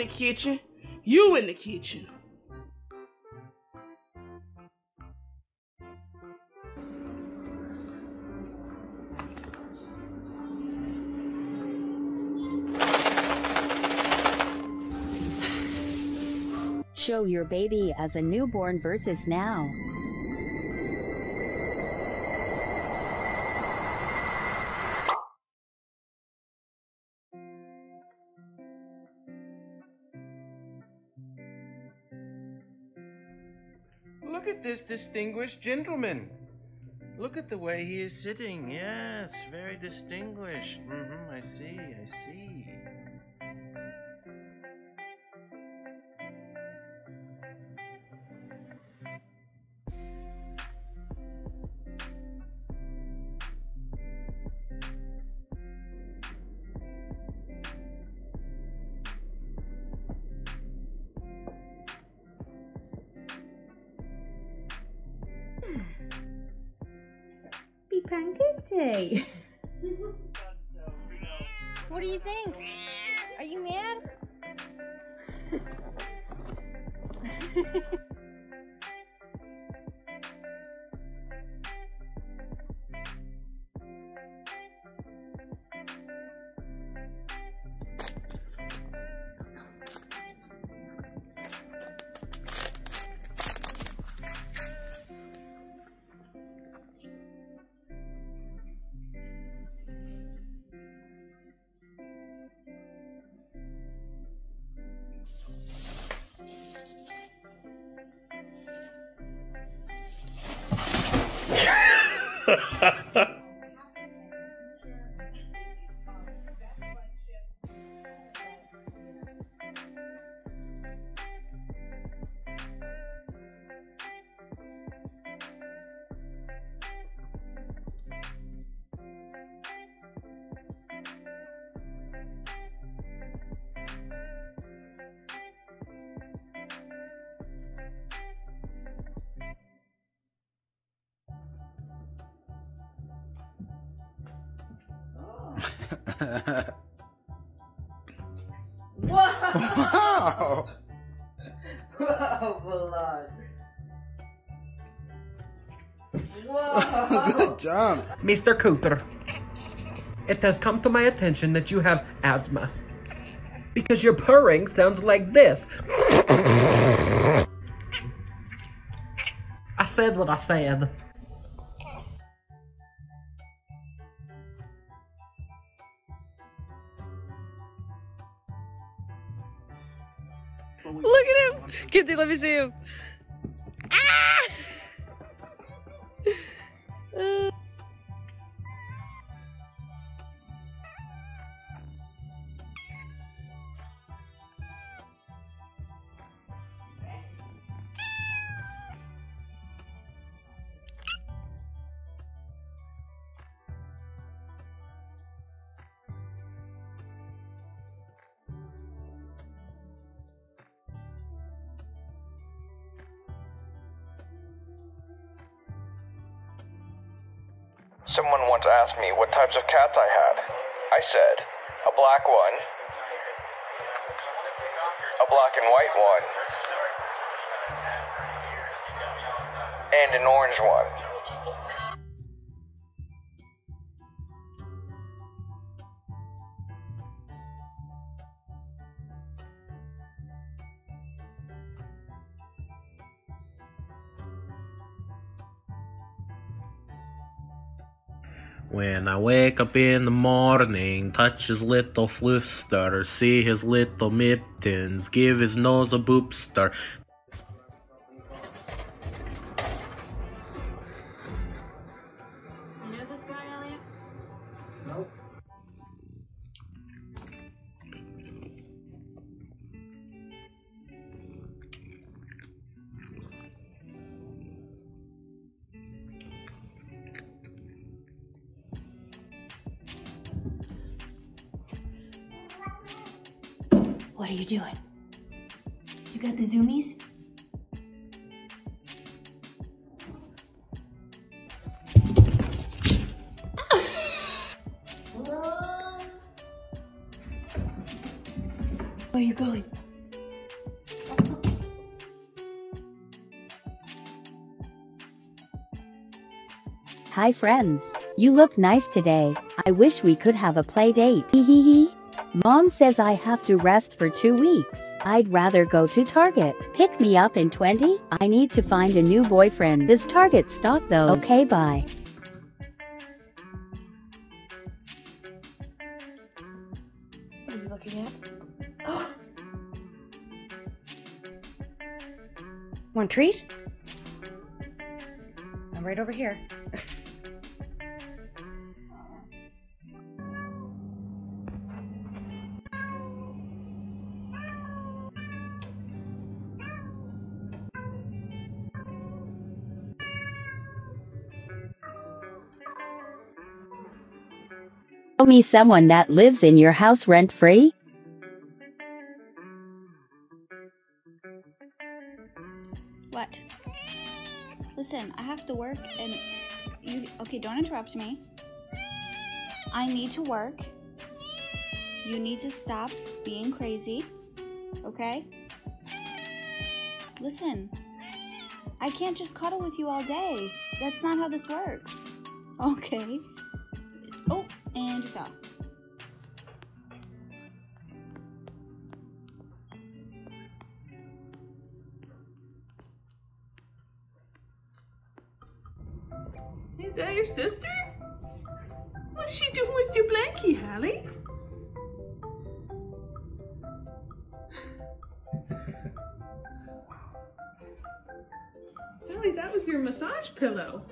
In the kitchen, you in the kitchen. Show your baby as a newborn versus now. This distinguished gentleman. Look at the way he is sitting. Yes, very distinguished. hmm I see, I see. Pancake Good job. Mr. Cooper, it has come to my attention that you have asthma. Because your purring sounds like this. I said what I said. Look at him! Kitty, let me see him. Someone once asked me what types of cats I had. I said, a black one, a black and white one, and an orange one. Wake up in the morning, touch his little fluster, see his little mittens, give his nose a boopster. Friends. You look nice today. I wish we could have a play date. Hee hee hee. Mom says I have to rest for two weeks. I'd rather go to Target. Pick me up in 20. I need to find a new boyfriend. Does Target stock those? Okay, bye. What are you looking at? Oh. Want a treat? I'm right over here. Me someone that lives in your house rent free. What? Listen, I have to work and you okay, don't interrupt me. I need to work. You need to stop being crazy. Okay? Listen. I can't just cuddle with you all day. That's not how this works. Okay. And fell. Is that your sister? What's she doing with your blankie, Hallie? Hallie, that was your massage pillow.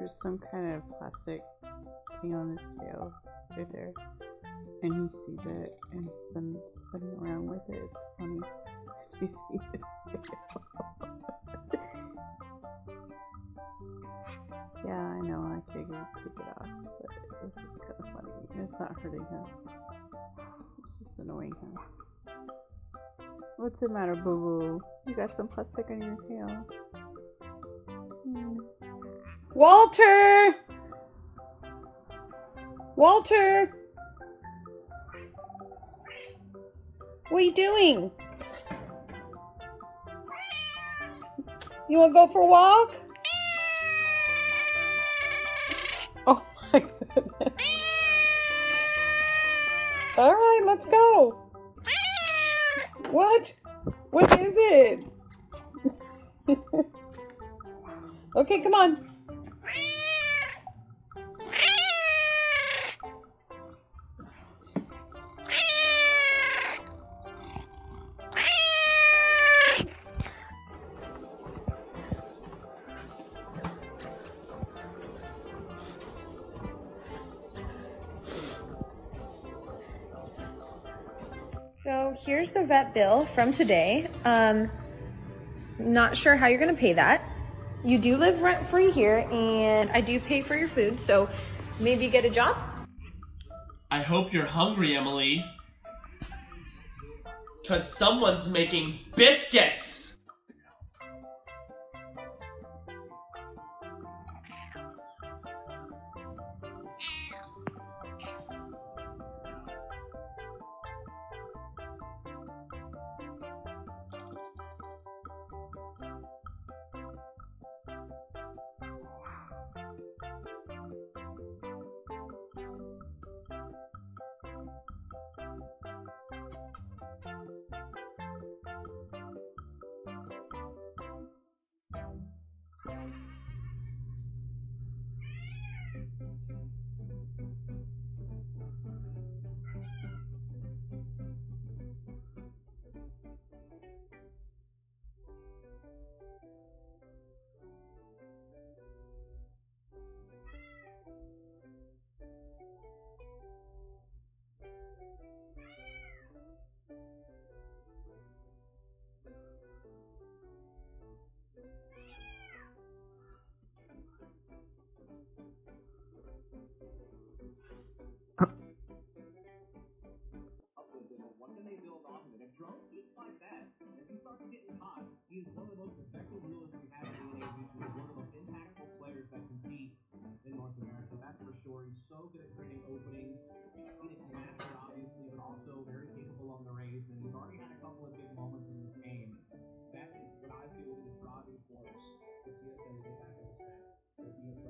There's some kind of plastic thing on his tail right there. And he sees it and he's been spinning around with it. It's funny. You see it. yeah, I know, I figured take it off, but this is kind of funny. It's not hurting him. It's just annoying him. What's the matter, boo boo? You got some plastic on your tail. Walter! Walter! What are you doing? You want to go for a walk? Oh my goodness. All right, let's go. What? What is it? okay, come on. Here's the vet bill from today. Um, not sure how you're gonna pay that. You do live rent free here, and I do pay for your food. So maybe you get a job. I hope you're hungry, Emily. Cause someone's making biscuits! Match. If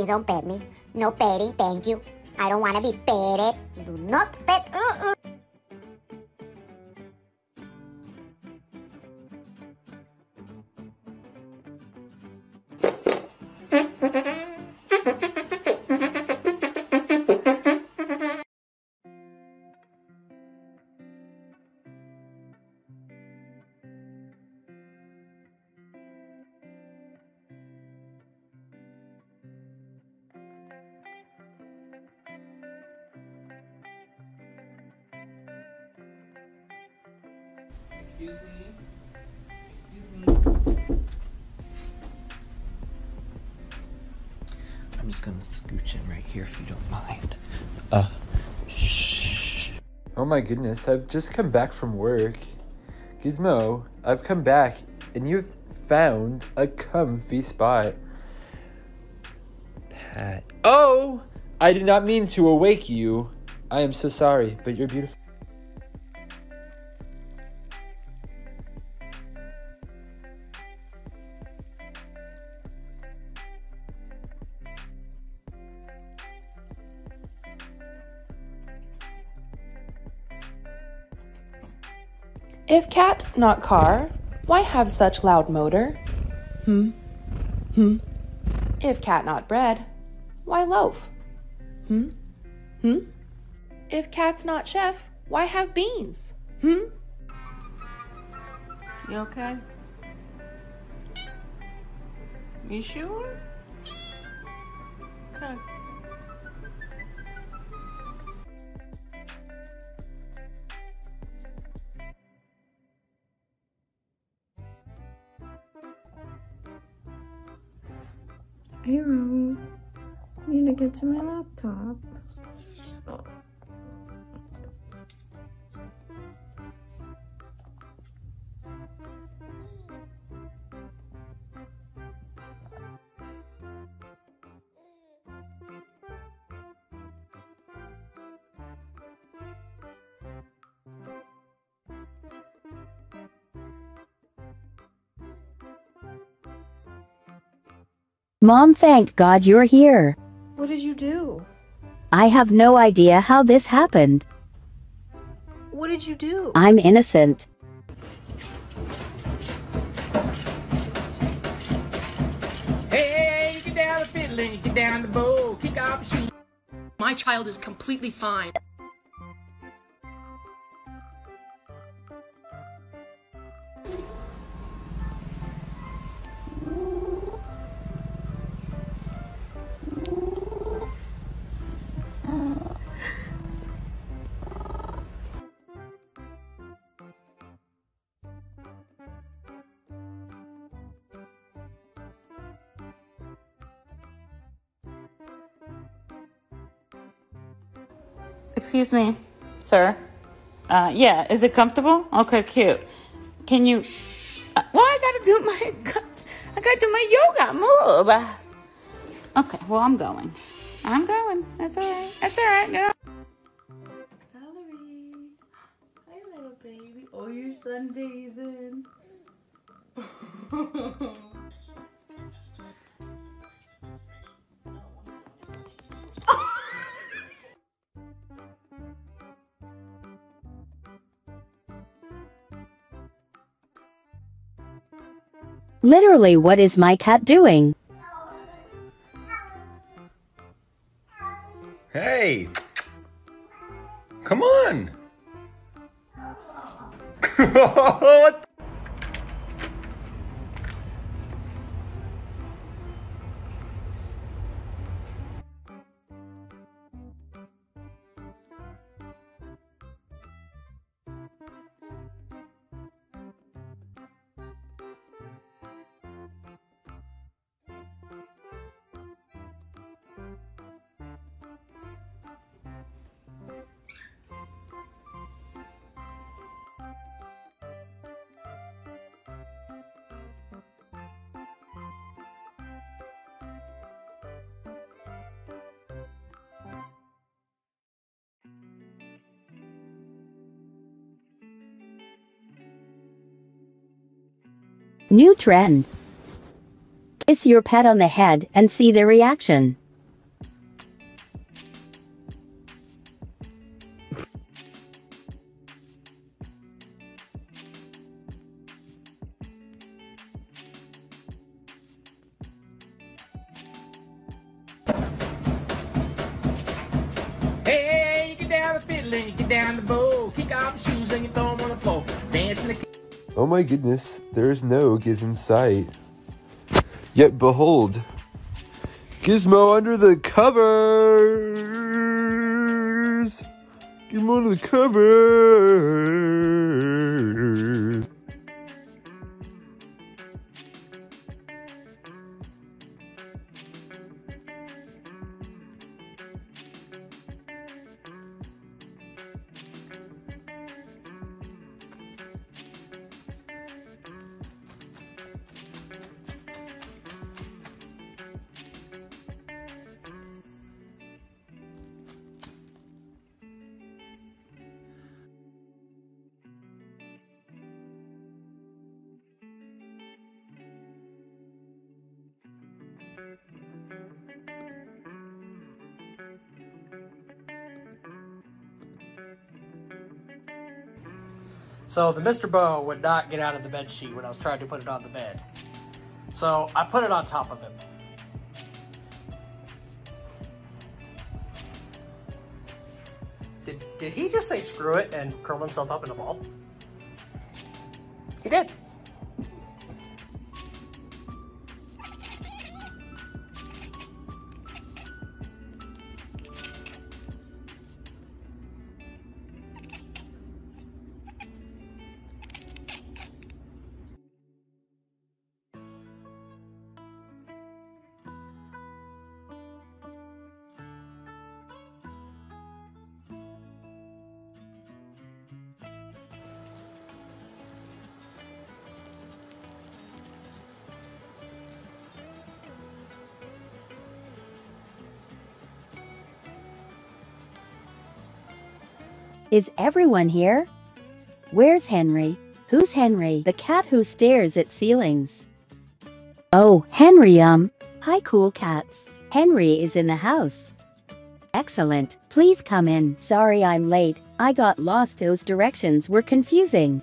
Please don't pet me. No petting, thank you. I don't want to be petted. Do not pet. Gonna scooch in right here if you don't mind. Uh, shh. Oh my goodness, I've just come back from work. Gizmo, I've come back and you've found a comfy spot. Pat. Oh! I did not mean to awake you. I am so sorry, but you're beautiful. Not car, why have such loud motor? Hmm? Hmm? If cat, not bread, why loaf? Hmm? Hmm? If cat's not chef, why have beans? Hmm? You okay? You sure? Arrow, need to get to my laptop. Mom, thank God you're here. What did you do? I have no idea how this happened. What did you do? I'm innocent. Hey, get down the fiddle and you get down the bow. Kick off your shoes. My child is completely fine. Excuse me, sir. Uh, yeah, is it comfortable? Okay, cute. Can you? Uh, well, I gotta do my. I gotta do my yoga move. Okay, well, I'm going. I'm going. That's all right. That's all right. Little baby. Oh, you're sunbathing. Literally, what is my cat doing? Hey! Come on! what? New trend. Kiss your pet on the head and see the reaction. My goodness, there is no Giz in sight. Yet behold, Gizmo under the covers! Gizmo under the covers! So the Mr. Bow would not get out of the bed sheet when I was trying to put it on the bed. So I put it on top of him. Did, did he just say screw it and curl himself up in a ball? Is everyone here? Where's Henry? Who's Henry? The cat who stares at ceilings. Oh, Henry, um, Hi, cool cats. Henry is in the house. Excellent. Please come in. Sorry I'm late. I got lost. Those directions were confusing.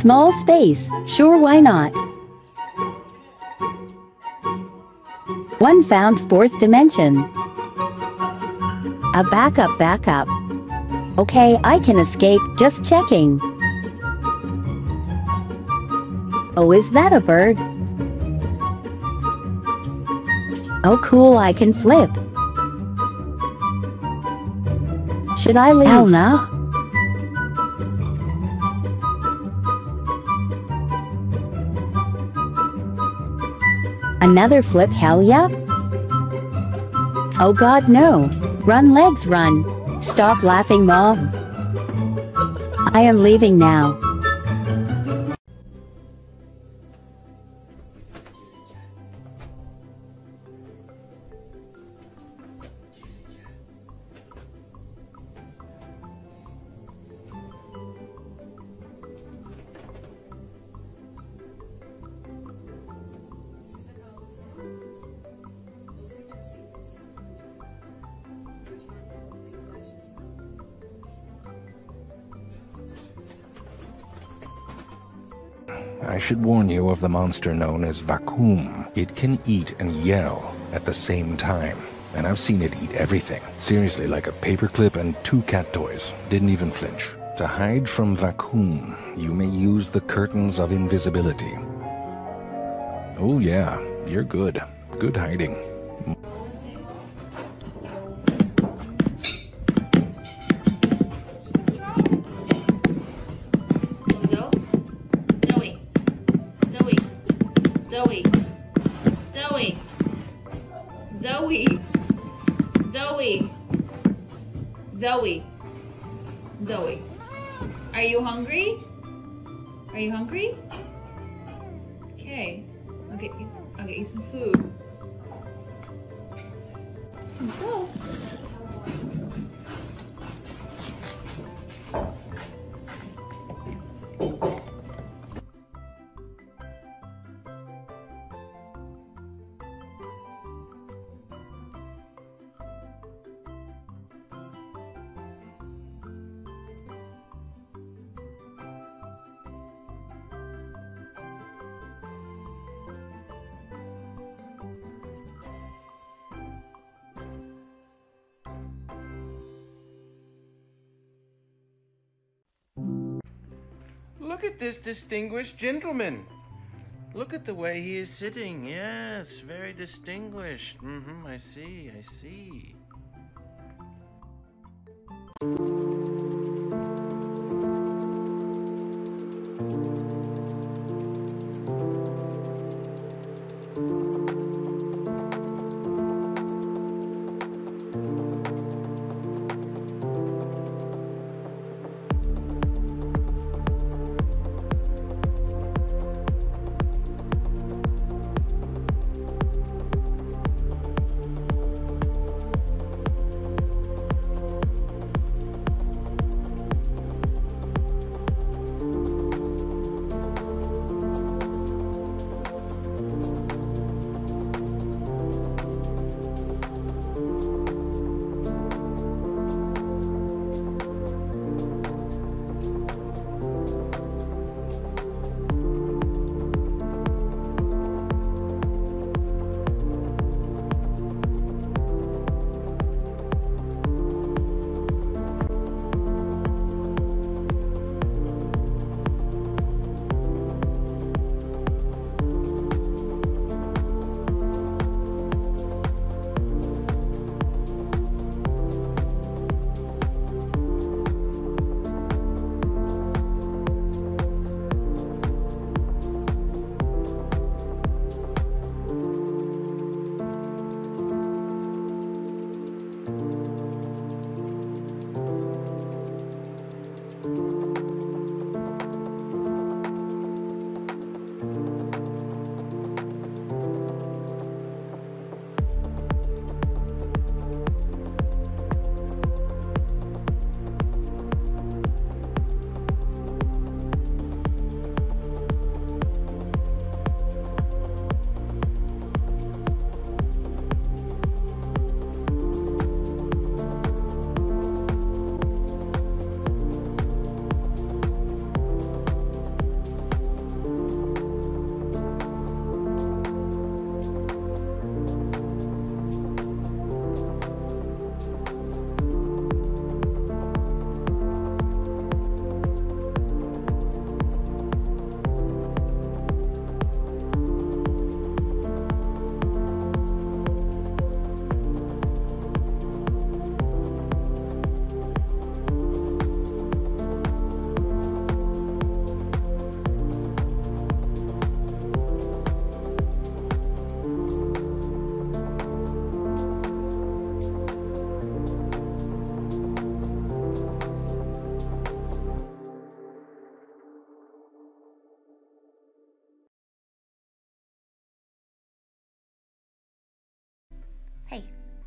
Small space. Sure, why not? One found fourth dimension. A backup backup. Okay, I can escape, just checking. Oh, is that a bird? Oh, cool, I can flip. Should I leave? Hell no. Another flip, hell yeah? Oh god, no. Run, legs, run. Stop laughing, mom. I am leaving now. I should warn you of the monster known as Vacuum. It can eat and yell at the same time. And I've seen it eat everything. Seriously, like a paperclip and two cat toys. Didn't even flinch. To hide from Vacuum, you may use the curtains of invisibility. Oh, yeah, you're good. Good hiding. Distinguished gentleman. Look at the way he is sitting. Yes, very distinguished. Mm-hmm, I see, I see.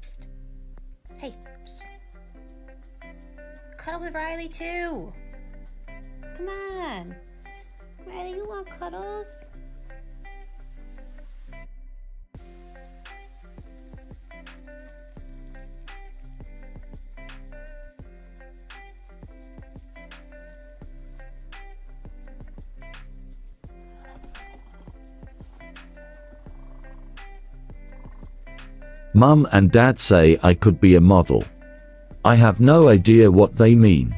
Psst. Hey. Psst. Cuddle with Riley too. Come on. Riley, you want cuddles? Mum and dad say I could be a model. I have no idea what they mean.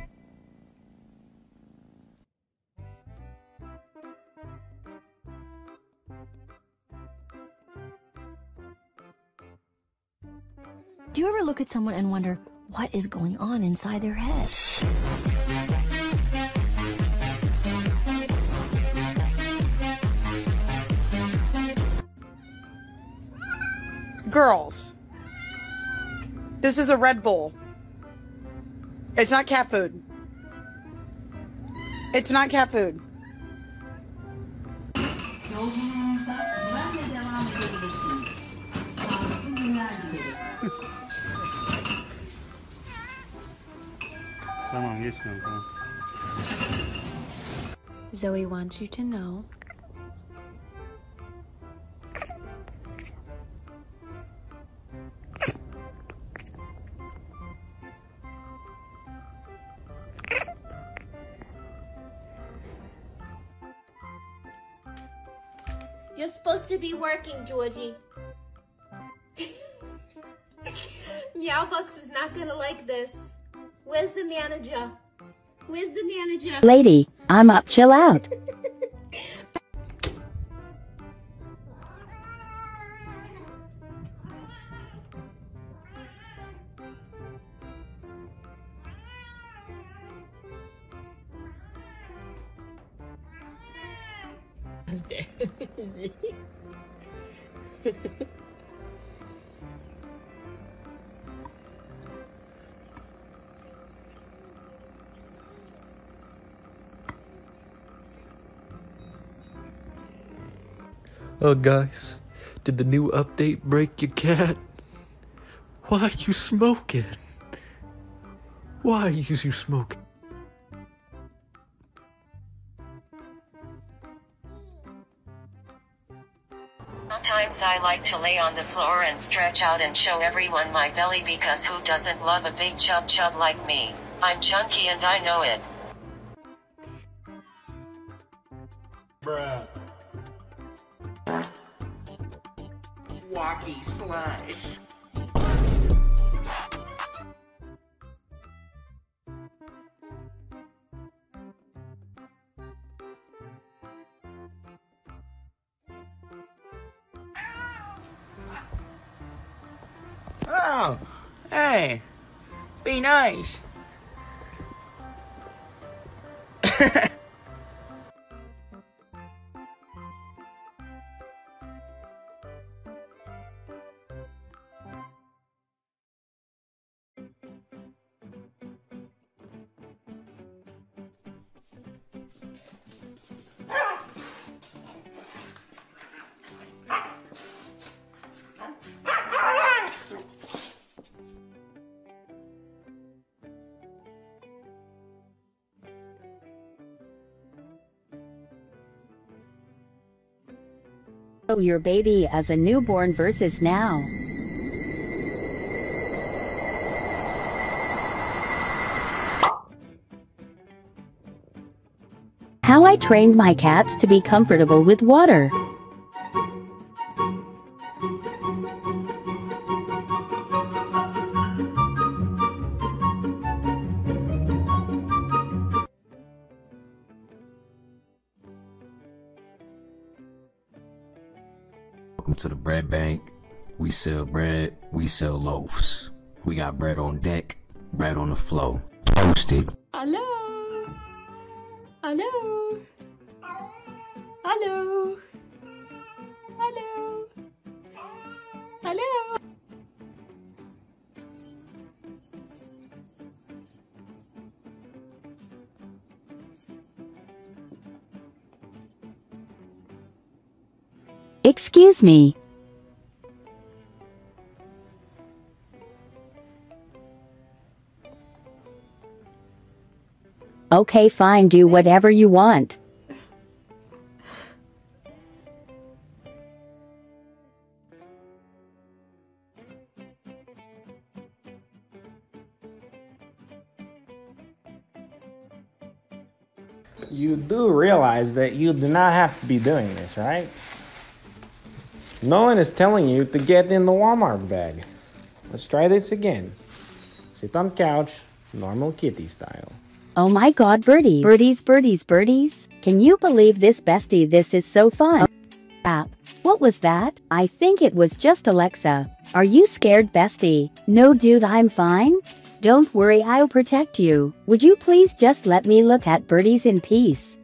Do you ever look at someone and wonder what is going on inside their head? Girls, this is a Red Bull. It's not cat food. It's not cat food. Tamam geçmiyorum tamam. Zoe wants you to know working, Georgie. Meowbox is not gonna like this. Where's the manager? Where's the manager? Lady, I'm up, chill out. Oh, guys, did the new update break your cat? Why are you smoking? Why is you smoking? Sometimes I like to lay on the floor and stretch out and show everyone my belly because who doesn't love a big chub chub like me? I'm chunky and I know it. Slash. Oh, hey, be nice. Your baby as a newborn versus now. How I trained my cats to be comfortable with water. Welcome to the bread bank. We sell bread, we sell loaves. We got bread on deck, bread on the floor. Toasted. Hello? Hello? Hello? Hello? Hello? Excuse me. Okay, fine, do whatever you want. You do realize that you do not have to be doing this, right? No one is telling you to get in the Walmart bag. Let's try this again. Sit on couch, normal kitty style. Oh my god, birdies. Birdies, birdies, birdies. Can you believe this, bestie? This is so fun. Crap. What was that? I think it was just Alexa. Are you scared, bestie? No, dude, I'm fine. Don't worry, I'll protect you. Would you please just let me look at birdies in peace?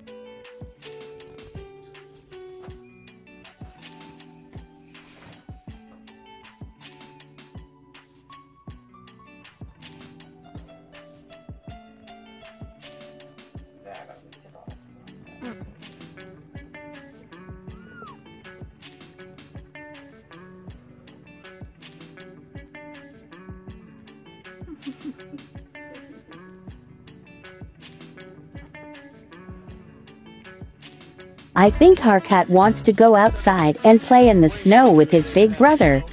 I think our cat wants to go outside and play in the snow with his big brother.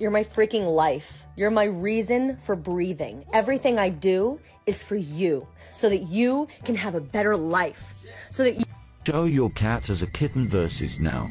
You're my freaking life. You're my reason for breathing. Everything I do is for you, so that you can have a better life. So that you. Show your cat as a kitten versus now.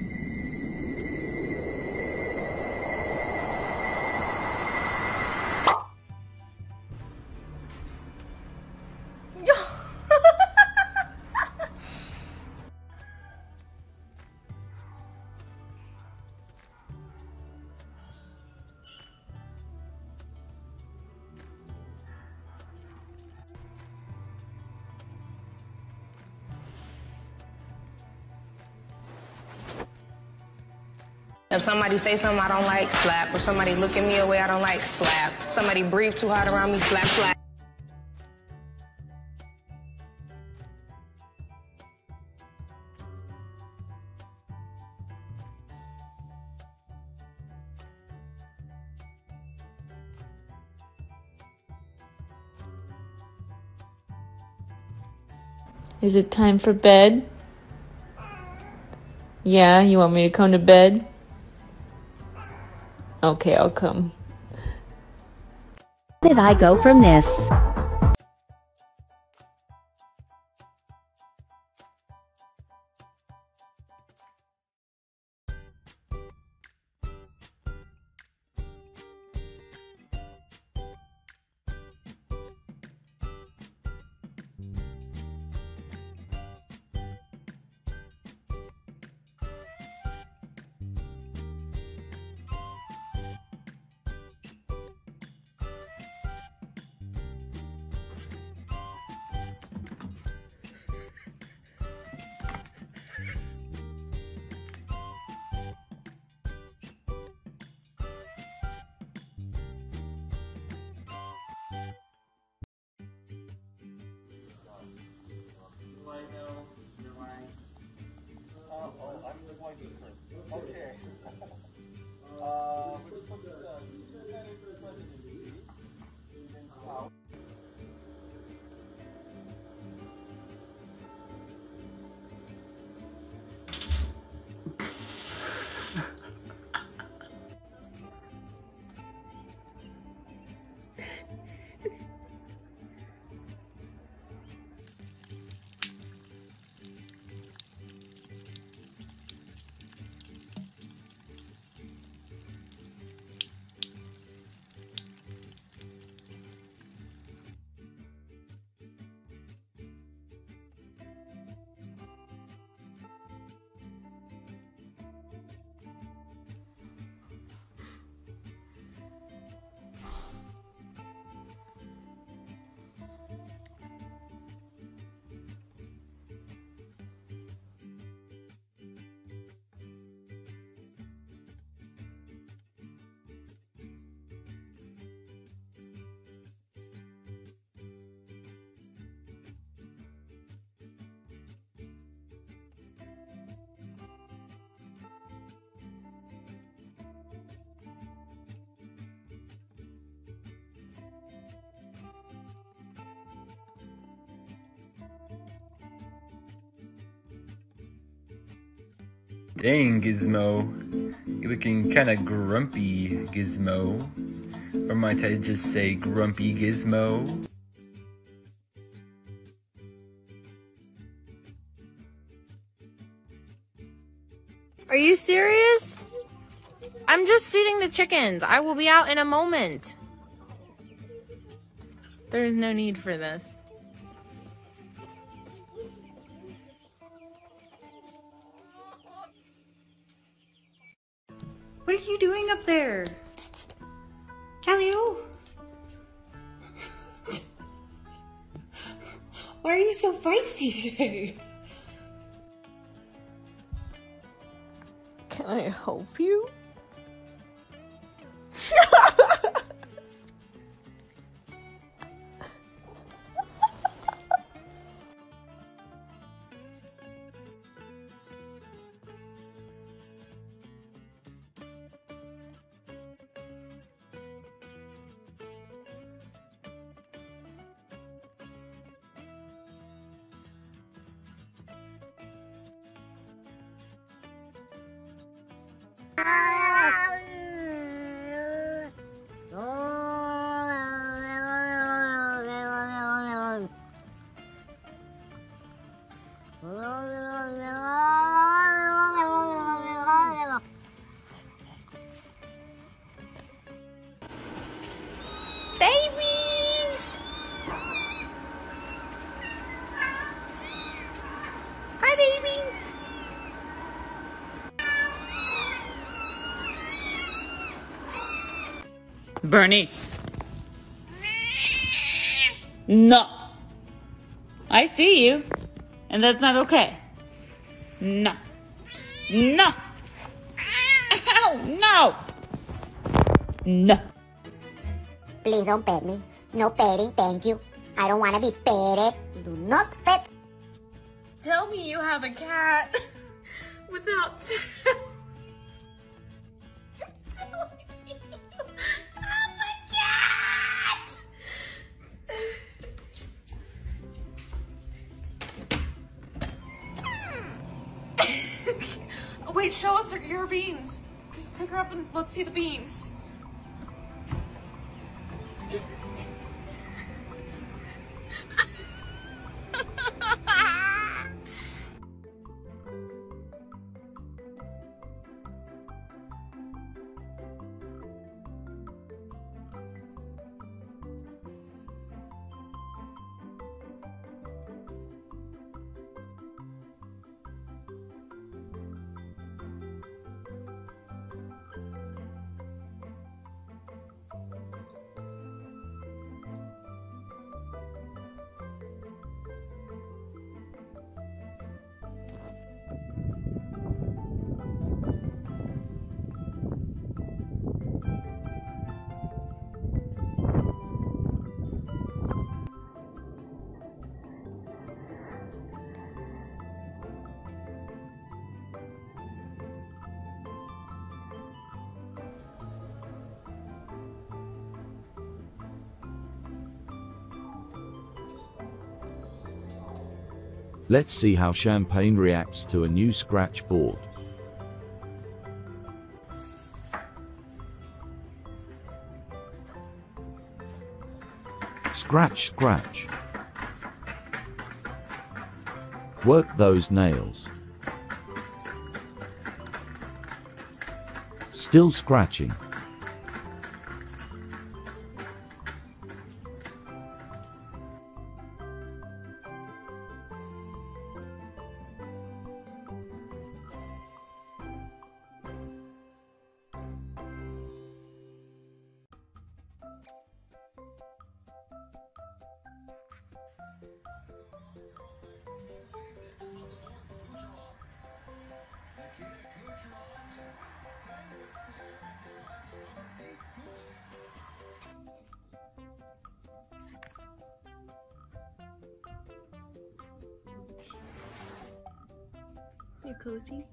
If somebody say something I don't like, slap. If somebody look at me a way I don't like, slap. Somebody breathe too hard around me, slap, slap. Is it time for bed? Yeah, you want me to come to bed? Okay, I'll come. Where did I go from this? Dang, Gizmo. You're looking kinda grumpy, Gizmo. Or might I just say grumpy Gizmo? Are you serious? I'm just feeding the chickens. I will be out in a moment. There is no need for this. Can I help you? Bernie. No. I see you. And that's not okay. No. No. Ow, no. No. Please don't pet me. No petting, thank you. I don't want to be petted. Do not pet. Tell me you have a cat without let's see the beans. Let's see how Champagne reacts to a new scratch board. Scratch, scratch. Work those nails. Still scratching. You cozy?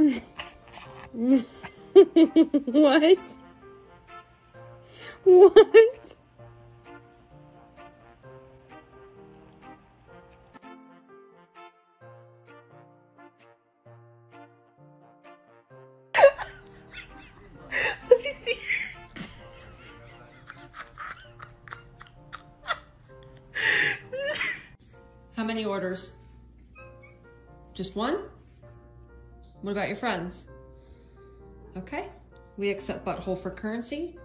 Um. what? What? What about your friends? Okay. We accept butthole for currency.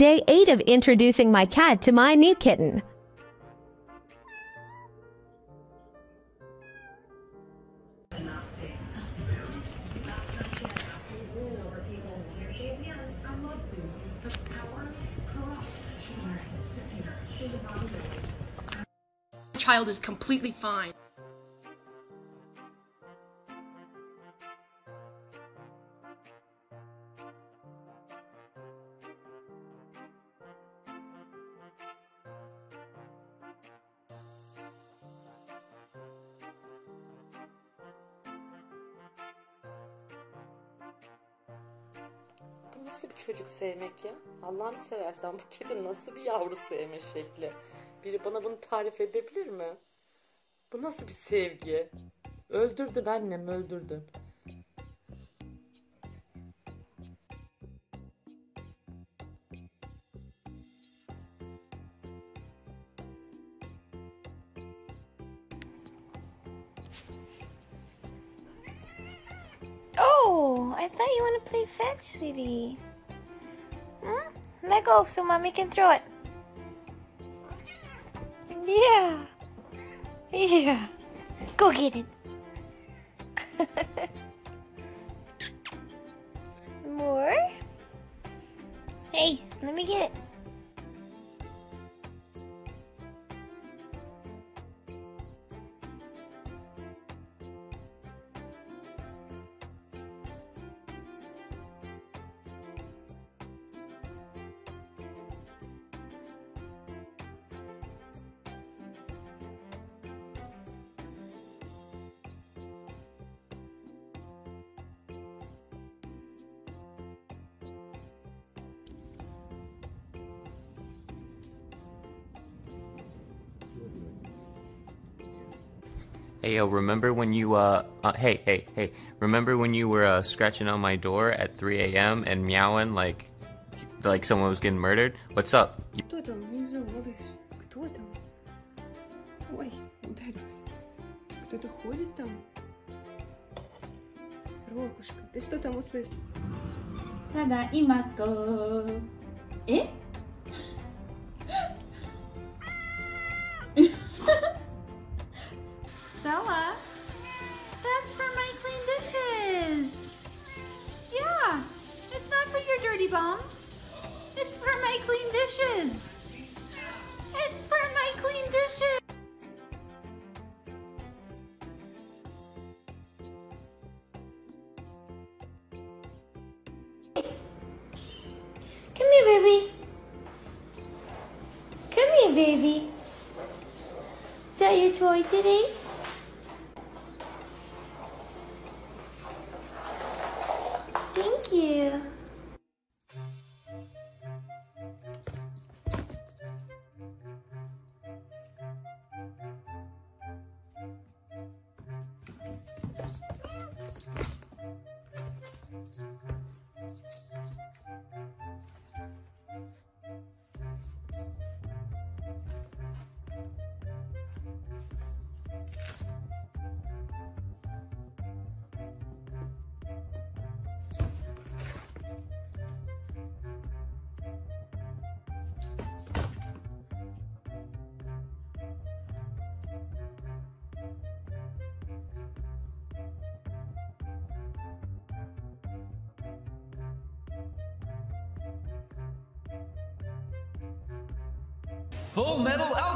Day 8 of introducing my cat to my new kitten. child is completely fine. Sevmek ya? Allah'ını seversen bu kedi nasıl bir yavru sevme şekli? Biri bana bunu tarif edebilir mi? Bu nasıl bir sevgi? Öldürdün annem öldürdün. Oh, I thought you want to play fetch, sweetie. Let go so mommy can throw it. Yeah. Yeah. Go get it. Hey yo, remember when you uh, uh hey hey hey, remember when you were uh, scratching on my door at 3 a.m. and meowing like like someone was getting murdered? What's up?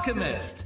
Alchemist.